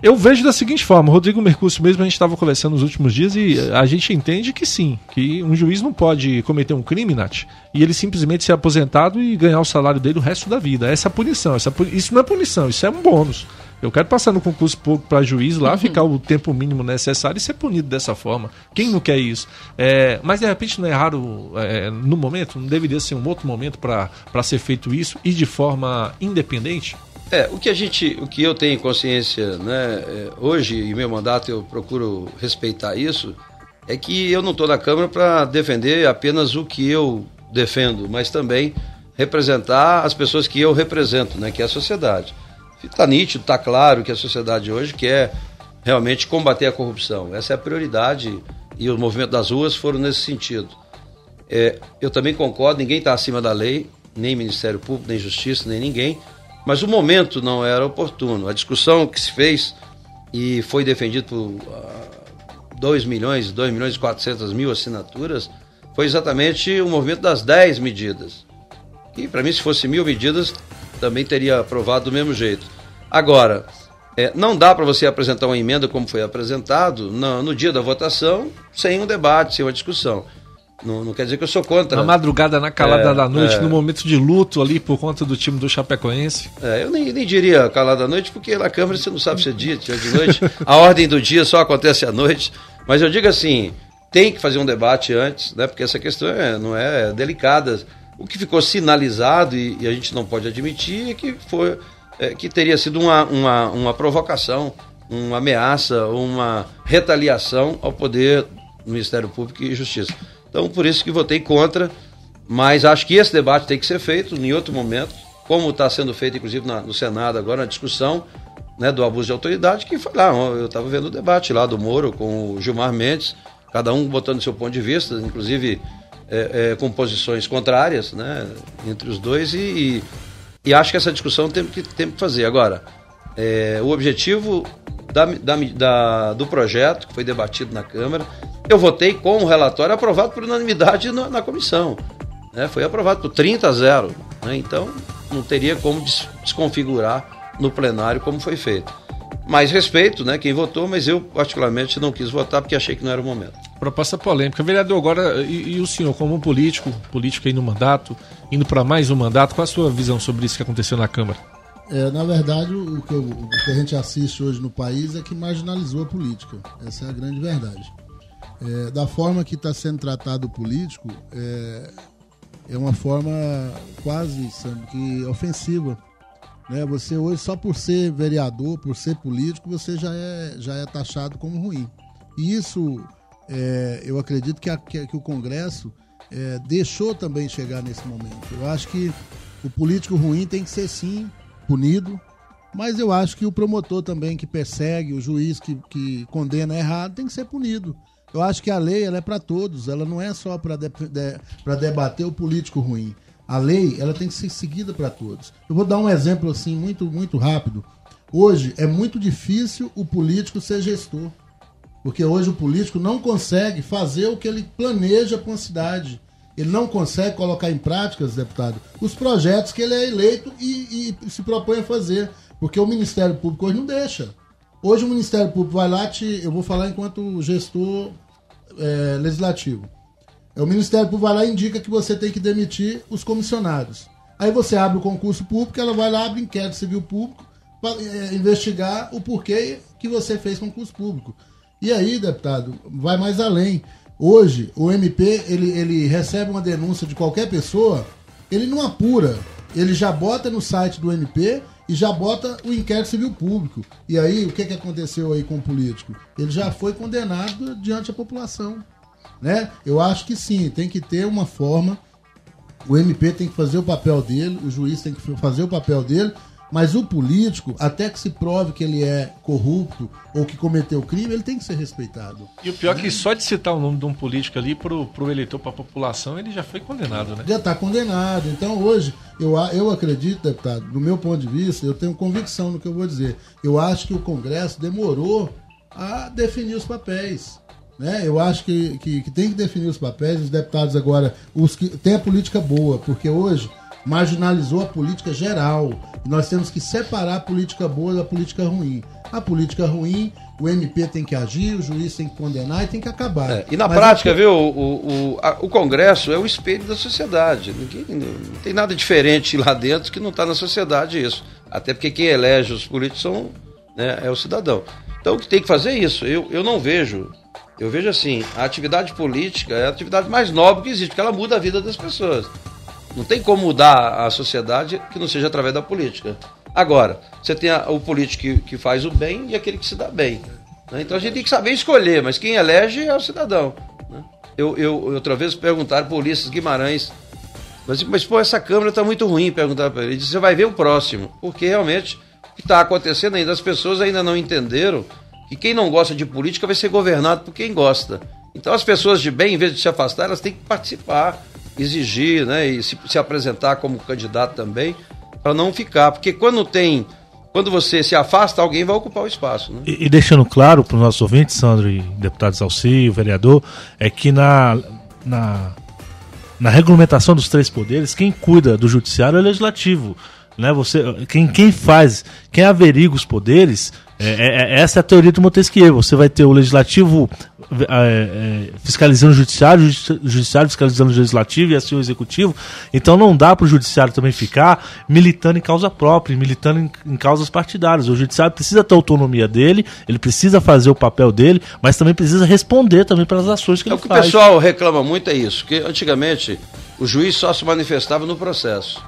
Eu vejo da seguinte forma, Rodrigo Mercúcio mesmo a gente estava conversando nos últimos dias e a gente entende que sim, que um juiz não pode cometer um crime, Nath, e ele simplesmente ser aposentado e ganhar o salário dele o resto da vida. Essa é a punição, essa, isso não é punição, isso é um bônus. Eu quero passar no concurso público para juiz lá, uhum. ficar o tempo mínimo necessário e ser punido dessa forma. Quem não quer isso? É, mas de repente não é raro é, no momento, não deveria ser um outro momento para ser feito isso e de forma independente? É, o que a gente, o que eu tenho consciência, né, é, hoje em meu mandato eu procuro respeitar isso, é que eu não estou na Câmara para defender apenas o que eu defendo, mas também representar as pessoas que eu represento, né, que é a sociedade. Está nítido, está claro que a sociedade hoje quer realmente combater a corrupção. Essa é a prioridade e o movimento das ruas foram nesse sentido. É, eu também concordo, ninguém está acima da lei, nem Ministério Público, nem Justiça, nem ninguém, mas o momento não era oportuno. A discussão que se fez e foi defendido por uh, 2 milhões, 2 milhões e 400 mil assinaturas, foi exatamente o movimento das 10 medidas. E para mim, se fosse mil medidas, também teria aprovado do mesmo jeito. Agora, é, não dá para você apresentar uma emenda como foi apresentado no, no, dia da votação sem um debate, sem uma discussão. Não, não quer dizer que eu sou contra. Na madrugada, na calada é, da noite, é, no momento de luto ali por conta do time do Chapecoense. É, eu nem, nem diria calada da noite, porque na Câmara você não sabe se é dia, se é de noite. A ordem do dia só acontece à noite. Mas eu digo assim, tem que fazer um debate antes, né? Porque essa questão é, não é delicada. O que ficou sinalizado, e, e a gente não pode admitir, é que, foi, é, que teria sido uma, uma, uma provocação, uma ameaça, uma retaliação ao poder do Ministério Público e Justiça. Então, por isso que votei contra, mas acho que esse debate tem que ser feito em outro momento, como está sendo feito, inclusive, na, no Senado agora, na discussão né, do abuso de autoridade, que foi lá, eu estava vendo o debate lá do Moro com o Gilmar Mendes, cada um botando seu ponto de vista, inclusive é, é, com posições contrárias né, entre os dois e, e, e, acho que essa discussão tem que, tem que fazer. Agora, é, o objetivo da, da, da, do projeto que foi debatido na Câmara, eu votei com o relatório aprovado por unanimidade na, na comissão. Né, foi aprovado por 30 a 0. Né, então, não teria como des, desconfigurar no plenário como foi feito. Mas respeito né, quem votou, mas eu particularmente não quis votar porque achei que não era o momento. Proposta polêmica. Vereador, agora, e, e o senhor, como político, político aí no mandato, indo para mais um mandato, qual a sua visão sobre isso que aconteceu na Câmara? É, na verdade, o que, eu, o que, a gente assiste hoje no país é que marginalizou a política. Essa é a grande verdade. É, da forma que está sendo tratado o político, é, é uma forma quase sabe, que ofensiva né? Você hoje, só por ser vereador, por ser político, você já é, já é taxado como ruim. E isso, é, eu acredito que, a, que, que o Congresso é, deixou também chegar nesse momento. Eu acho que o político ruim tem que ser, sim, punido, mas eu acho que o promotor também que persegue, o juiz que, que condena errado, tem que ser punido. Eu acho que a lei ela é para todos, ela não é só para de, de, debater o político ruim a lei ela tem que ser seguida para todos. Eu vou dar um exemplo assim muito muito rápido. Hoje é muito difícil o político ser gestor, porque hoje o político não consegue fazer o que ele planeja para uma cidade. Ele não consegue colocar em prática, deputado, os projetos que ele é eleito e, e se propõe a fazer, porque o Ministério Público hoje não deixa. Hoje o Ministério Público vai lá, te, eu vou falar enquanto gestor é, legislativo. É o Ministério Público vai lá e indica que você tem que demitir os comissionados. Aí você abre o concurso público, ela vai lá, abre inquérito civil público para é, investigar o porquê que você fez concurso público. E aí, deputado, vai mais além. Hoje, o MP, ele, ele recebe uma denúncia de qualquer pessoa, ele não apura. Ele já bota no site do MP e já bota o inquérito civil público. E aí, o que, que aconteceu aí com o político? Ele já foi condenado diante da população né? Eu acho que sim, tem que ter uma forma. O MP tem que fazer o papel dele, o juiz tem que fazer o papel dele, mas o político, até que se prove que ele é corrupto ou que cometeu crime, ele tem que ser respeitado. E o pior é que só de citar o nome de um político ali pro, pro eleitor, pra população, ele já foi condenado, né? Já está condenado. Então hoje, eu, eu acredito, deputado, do meu ponto de vista, eu tenho convicção no que eu vou dizer. Eu acho que o Congresso demorou a definir os papéis. Né? Eu acho que, que, que, tem que definir os papéis, os deputados agora, os que tem a política boa, porque hoje marginalizou a política geral. E nós temos que separar a política boa da política ruim. A política ruim, o MP tem que agir, o juiz tem que condenar e tem que acabar. É, e na Mas prática, a- viu, o, o, a- o Congresso é o espelho da sociedade. Ninguém, não tem nada diferente lá dentro que não está na sociedade isso. Até porque quem elege os políticos são, né, é o cidadão. Então o que tem que fazer é isso. Eu, eu não vejo. Eu vejo assim, a atividade política é a atividade mais nobre que existe, porque ela muda a vida das pessoas. Não tem como mudar a sociedade que não seja através da política. Agora, você tem a- o político que, que faz o bem e aquele que se dá bem. né? Então a gente tem que saber escolher, mas quem elege é o cidadão. né? Eu, eu, outra vez perguntaram para Ulisses Guimarães, mas, mas pô, essa câmera está muito ruim, perguntaram para ele. Ele disse, você vai ver o próximo. Porque realmente o que está acontecendo ainda, as pessoas ainda não entenderam que quem não gosta de política vai ser governado por quem gosta. Então as pessoas de bem, em vez de se afastar, elas têm que participar, exigir, né? E se, se apresentar como candidato também, para não ficar. Porque quando tem. Quando você se afasta, alguém vai ocupar o espaço. Né? E, e deixando claro para os nossos ouvintes, Sandro e deputado Salci, o vereador, é que na, na, na regulamentação dos três poderes, quem cuida do judiciário é o legislativo. Né? Você, quem, quem faz, quem averiga os poderes, é, é- é- essa é a teoria do Montesquieu. Você vai ter o legislativo é, é, fiscalizando o judiciário, o judici- o judiciário fiscalizando o legislativo e assim o executivo. Então não dá para o judiciário também ficar militando em causa própria, militando em, em causas partidárias. O judiciário precisa ter a autonomia dele, ele precisa fazer o papel dele, mas também precisa responder também pelas ações que É, ele o que o faz. pessoal reclama muito é isso, que antigamente o juiz só se manifestava no processo.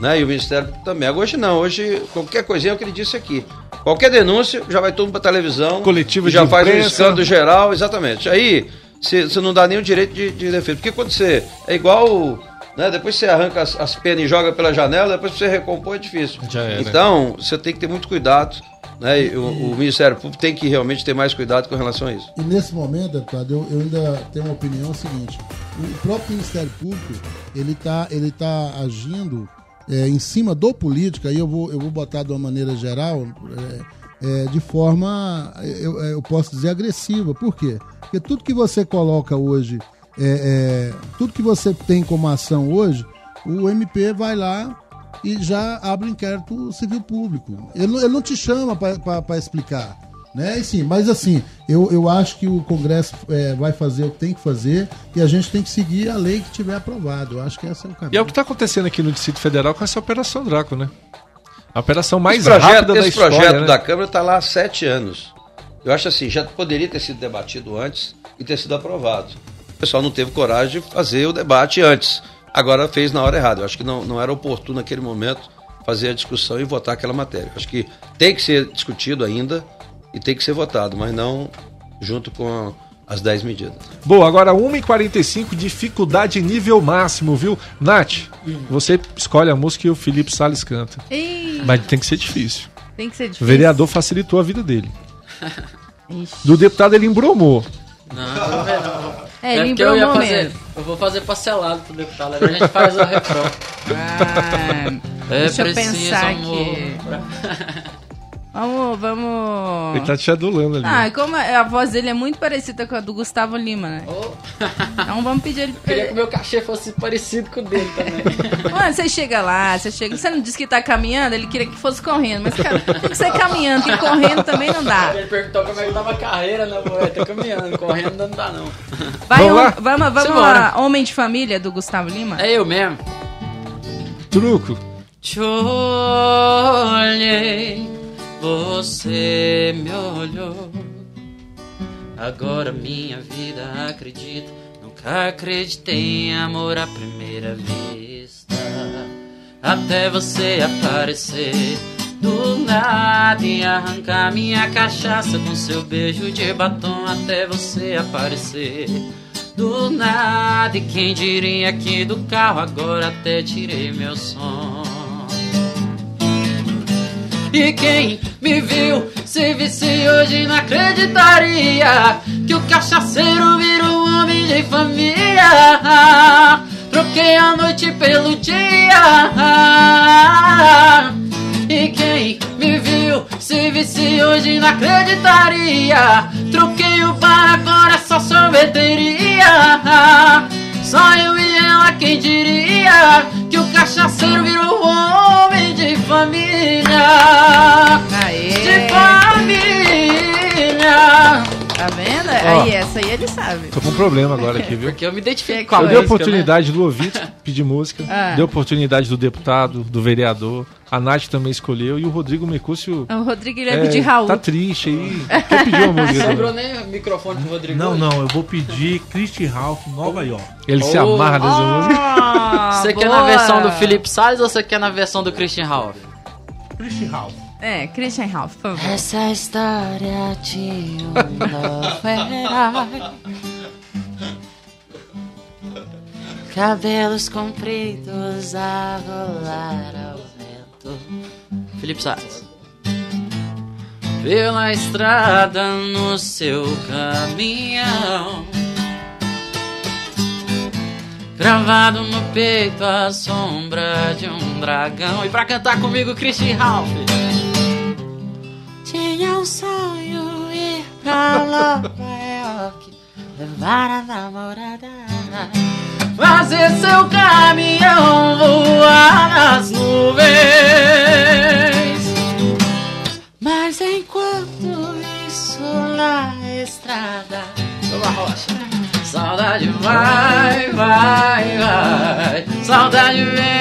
Né? E o Ministério também. Agora, Hoje não, hoje qualquer coisinha é o que ele disse aqui. Qualquer denúncia, já vai todo mundo para televisão. Coletiva já de faz um imprensa. escândalo geral, exatamente. Aí você você não dá nem o direito de, de defesa. Porque quando você. É igual. Né? Depois você arranca as, as penas e joga pela janela, depois você recompor é difícil. Já é, né? então, você tem que ter muito cuidado. Né? E o, o Ministério Público tem que realmente ter mais cuidado com relação a isso. E nesse momento, deputado, eu, eu ainda tenho uma opinião seguinte: o próprio Ministério Público ele está ele tá agindo é, em cima do político, aí eu vou, eu vou botar de uma maneira geral, é, é, de forma, eu, eu posso dizer, agressiva. Por quê? Porque tudo que você coloca hoje, é, é, tudo que você tem como ação hoje, o MP vai lá e já abre um inquérito civil público. Ele, ele não te chama para explicar. Né? E sim, mas assim, eu, eu acho que o Congresso é, vai fazer o que tem que fazer e a gente tem que seguir a lei que tiver aprovado. Eu acho que esse é o caminho. E é o que está acontecendo aqui no Distrito Federal com essa Operação Draco, né? A operação mais esse projeto, rápida da esse história, projeto né? da Câmara está lá há sete anos. Eu acho assim, já poderia ter sido debatido antes e ter sido aprovado. O pessoal não teve coragem de fazer o debate antes. Agora fez na hora errada. Eu acho que não, não era oportuno naquele momento fazer a discussão e votar aquela matéria. Eu acho que tem que ser discutido ainda e tem que ser votado, mas não junto com as 10 medidas. Bom, agora 1h45, dificuldade nível máximo, viu? Nath, você escolhe a música e o Felipe Salles canta. Ih, Mas tem que ser difícil. tem que ser O difícil. vereador facilitou a vida dele. Ixi. Do deputado ele embromou. Não, não vê não. É, ele porque eu ia embromou fazer. mesmo. Eu vou fazer parcelado pro deputado, agora a gente faz o refrão. Ah, É deixa eu pensar amor aqui. Vamos, vamos. Ele tá te adulando ali. Ah, como a voz dele é muito parecida com a do Gustavo Lima, né? Oh, Então vamos pedir ele pra queria que o meu cachê fosse parecido com o dele também. Mano, você chega lá, você chega. Você não disse que tá caminhando? Ele queria que fosse correndo. Mas, cara, tem que ser caminhando, que correndo também não dá. Ele perguntou como é que tava a carreira, né? Pô, tá caminhando, correndo não dá não. Vai, Vamos lá? vamos, vamos lá. Homem de Família do Gustavo Lima? É eu mesmo. Truco. Te olhei, você me olhou. Agora minha vida acredita. Nunca acreditei em amor à primeira vista. Até você aparecer do nada e arrancar minha cachaça com seu beijo de batom. Até você aparecer do nada. E quem diria aqui do carro agora até tirei meu som. E quem me viu se visse hoje não acreditaria que o cachaceiro vira um homem de família. Troquei a noite pelo dia. E quem me viu se visse hoje não acreditaria. Troquei o bar, agora só sorveteria. Só eu e ela, quem diria que o cachaceiro virou homem família. Aê. De família. Tá vendo? Ó. Aí, essa aí ele sabe. Tô com um problema agora aqui, viu? Porque eu me identifico com a Eu dei é? música, oportunidade do ouvinte pedir música, Ah. dei oportunidade do deputado, do vereador, a Nath também escolheu e o Rodrigo Mercúcio O Rodrigo ele vai pedir Raul. tá triste aí. Quer pedir uma música? Né? Sobrou nem microfone pro Rodrigo. Não, hoje. não, eu vou pedir Christy Ralph, Nova York. Ele se Oh. amarra nessa música. Ah, Você quer boa. na versão do Felipe Salles ou você quer na versão do Christian Ralph? Christy Ralph. É, Christian Ralph, por favor. Essa história de um novo. Cabelos compridos a rolar ao vento. Felipe Salles. Pela estrada no seu caminhão. Gravado no peito a sombra de um dragão. E pra cantar comigo, Christian Ralph. Tinha um sonho ir pra Nova York, levar a namorada, fazer seu caminhão voar nas nuvens. Mas enquanto isso na estrada, Toma rocha. Saudade vai, vai, vai. Saudade vem,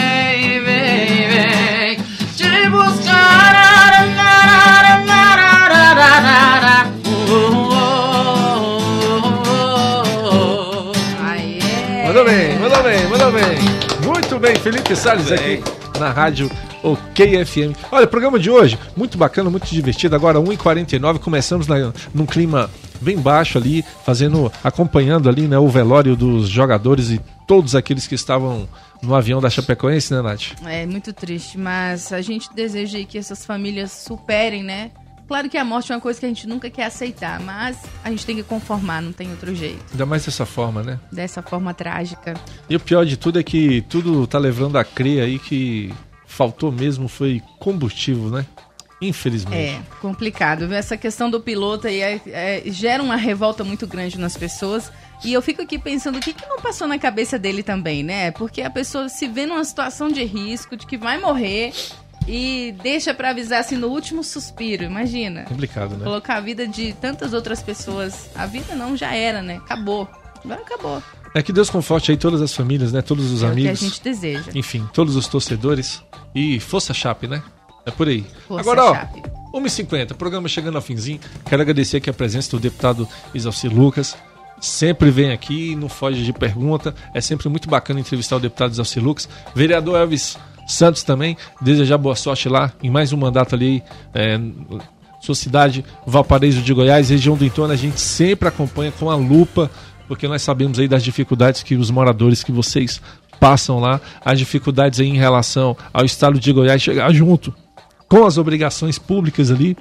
mandou bem. Muito bem, Felipe Salles aqui na rádio OK FM. Olha, o programa de hoje, muito bacana, muito divertido. Agora 1h49, começamos na, num clima bem baixo ali, fazendo, acompanhando ali, né, o velório dos jogadores e todos aqueles que estavam no avião da Chapecoense, né, Nath? É muito triste, mas a gente deseja que essas famílias superem, né? Claro que a morte é uma coisa que a gente nunca quer aceitar, mas a gente tem que conformar, não tem outro jeito. Ainda mais dessa forma, né? Dessa forma trágica. E o pior de tudo é que tudo tá levando a crer aí que faltou mesmo foi combustível, né? Infelizmente. É, complicado. Essa questão do piloto aí é- é- gera uma revolta muito grande nas pessoas. E eu fico aqui pensando o que, que não passou na cabeça dele também, né? Porque a pessoa se vê numa situação de risco, de que vai morrer, e deixa pra avisar assim no último suspiro. Imagina. Complicado, né? Colocar a vida de tantas outras pessoas. A vida não já era, né? Acabou. Agora acabou. É que Deus conforte aí todas as famílias, né? Todos os é o que a amigos. gente deseja. Enfim, todos os torcedores. E força Chape, né? É por aí. Força Agora, ó, Chape. 1h50, programa chegando ao finzinho. Quero agradecer aqui a presença do deputado Isalci Lucas. Sempre vem aqui, não foge de pergunta. É sempre muito bacana entrevistar o deputado Isalci Lucas. Vereador Elvis Santos também. Desejar boa sorte lá em mais um mandato ali. É, sua cidade, Valparaíso de Goiás, região do entorno, a gente sempre acompanha com a lupa, porque nós sabemos aí das dificuldades que os moradores que vocês passam lá, as dificuldades aí em relação ao estado de Goiás chegar junto com as obrigações públicas ali,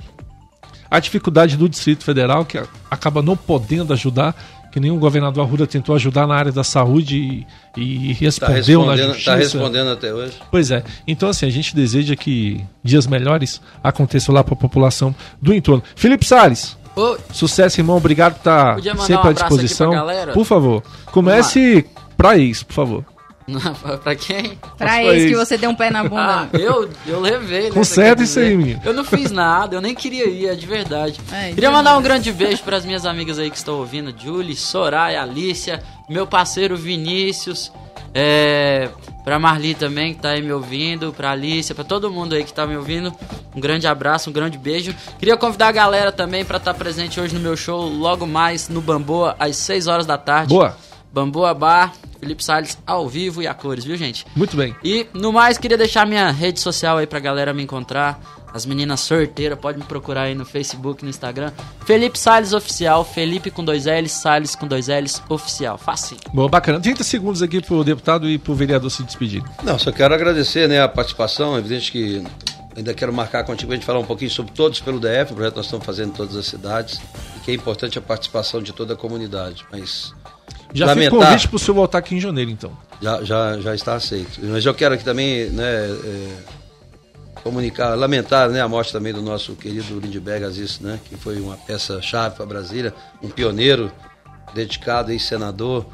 a dificuldade do Distrito Federal, que acaba não podendo ajudar, que nenhum governador Arruda tentou ajudar na área da saúde e, e Tá respondeu na respondendo, justiça. tá respondendo até hoje. Pois é. Então, assim, a gente deseja que dias melhores aconteçam lá para a população do entorno. Felipe Salles, Ô, sucesso, irmão. Obrigado por estar mandar sempre um à disposição. pra galera? Por favor, comece pra isso, por favor. pra quem? Pra ex que você deu um pé na bunda. Ah, eu, eu levei. né, Conserta isso aí, menino. Eu não fiz nada, eu nem queria ir, é de verdade. É, queria mandar um grande beijo para as minhas amigas aí que estão ouvindo: Julie, Soraya, Alicia, meu parceiro Vinícius, é, pra Marli também que tá aí me ouvindo, pra Alicia, pra todo mundo aí que tá me ouvindo. Um grande abraço, um grande beijo. Queria convidar a galera também pra estar presente hoje no meu show, logo mais no Bamboa, às 6 horas da tarde. Boa, Bamboa Bar, Felipe Salles ao vivo e a cores, viu, gente? muito bem. E no mais, queria deixar minha rede social aí pra galera me encontrar. As meninas sorteiras, pode me procurar aí no Facebook, no Instagram. Felipe Salles Oficial, Felipe com dois L's, Salles com dois L's Oficial. Facinho. Boa, bacana. 30 segundos aqui pro deputado e pro vereador se despedir. Não, só quero agradecer né, a participação. É evidente que ainda quero marcar contigo a gente falar um pouquinho sobre Todos pelo DF, o projeto que nós estamos fazendo em todas as cidades, e que é importante a participação de toda a comunidade. Mas Já fica o Lamentar. convite pro senhor voltar aqui em janeiro, então. já, já, já está aceito. Mas eu quero aqui também né, é, comunicar, lamentar né, a morte também do nosso querido Lindbergh Aziz, né, que foi uma peça-chave para Brasília, um pioneiro dedicado e senador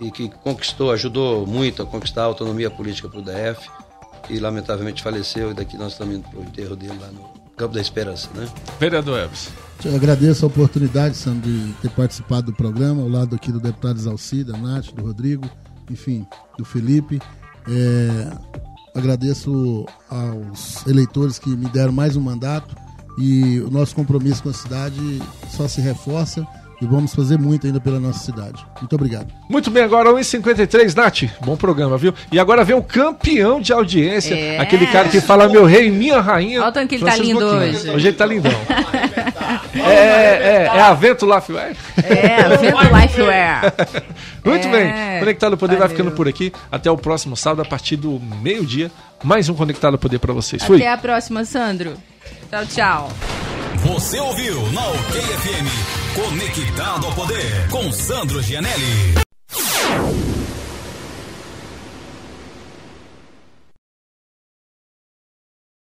e que conquistou, ajudou muito a conquistar a autonomia política para o DF e lamentavelmente faleceu e daqui nós indo para o enterro dele lá no Campo da Esperança, né? Vereador Elvis. Eu agradeço a oportunidade, Sandro, de ter participado do programa, ao lado aqui do deputado Zalci, da Nath, do Rodrigo, enfim, do Felipe. É, agradeço aos eleitores que me deram mais um mandato e o nosso compromisso com a cidade só se reforça e vamos fazer muito ainda pela nossa cidade. Muito obrigado. Muito bem, agora 1h53, Nath. Bom programa, viu? E agora vem o campeão de audiência, É. aquele cara que fala meu rei, minha rainha. Olha o tanto que ele tá Francisco lindo Boquinha. hoje. Hoje ele tá lindão. é, é, é Avento Lafayette. É, vendo Lifeware. Muito É, bem. Conectado ao Poder vai valeu. ficando por aqui. Até o próximo sábado, a partir do meio-dia. Mais um Conectado ao Poder pra vocês. Fui. Até a próxima, Sandro. Tchau, tchau. Você ouviu na OKFM. Conectado ao Poder, com Sandro Gianelli.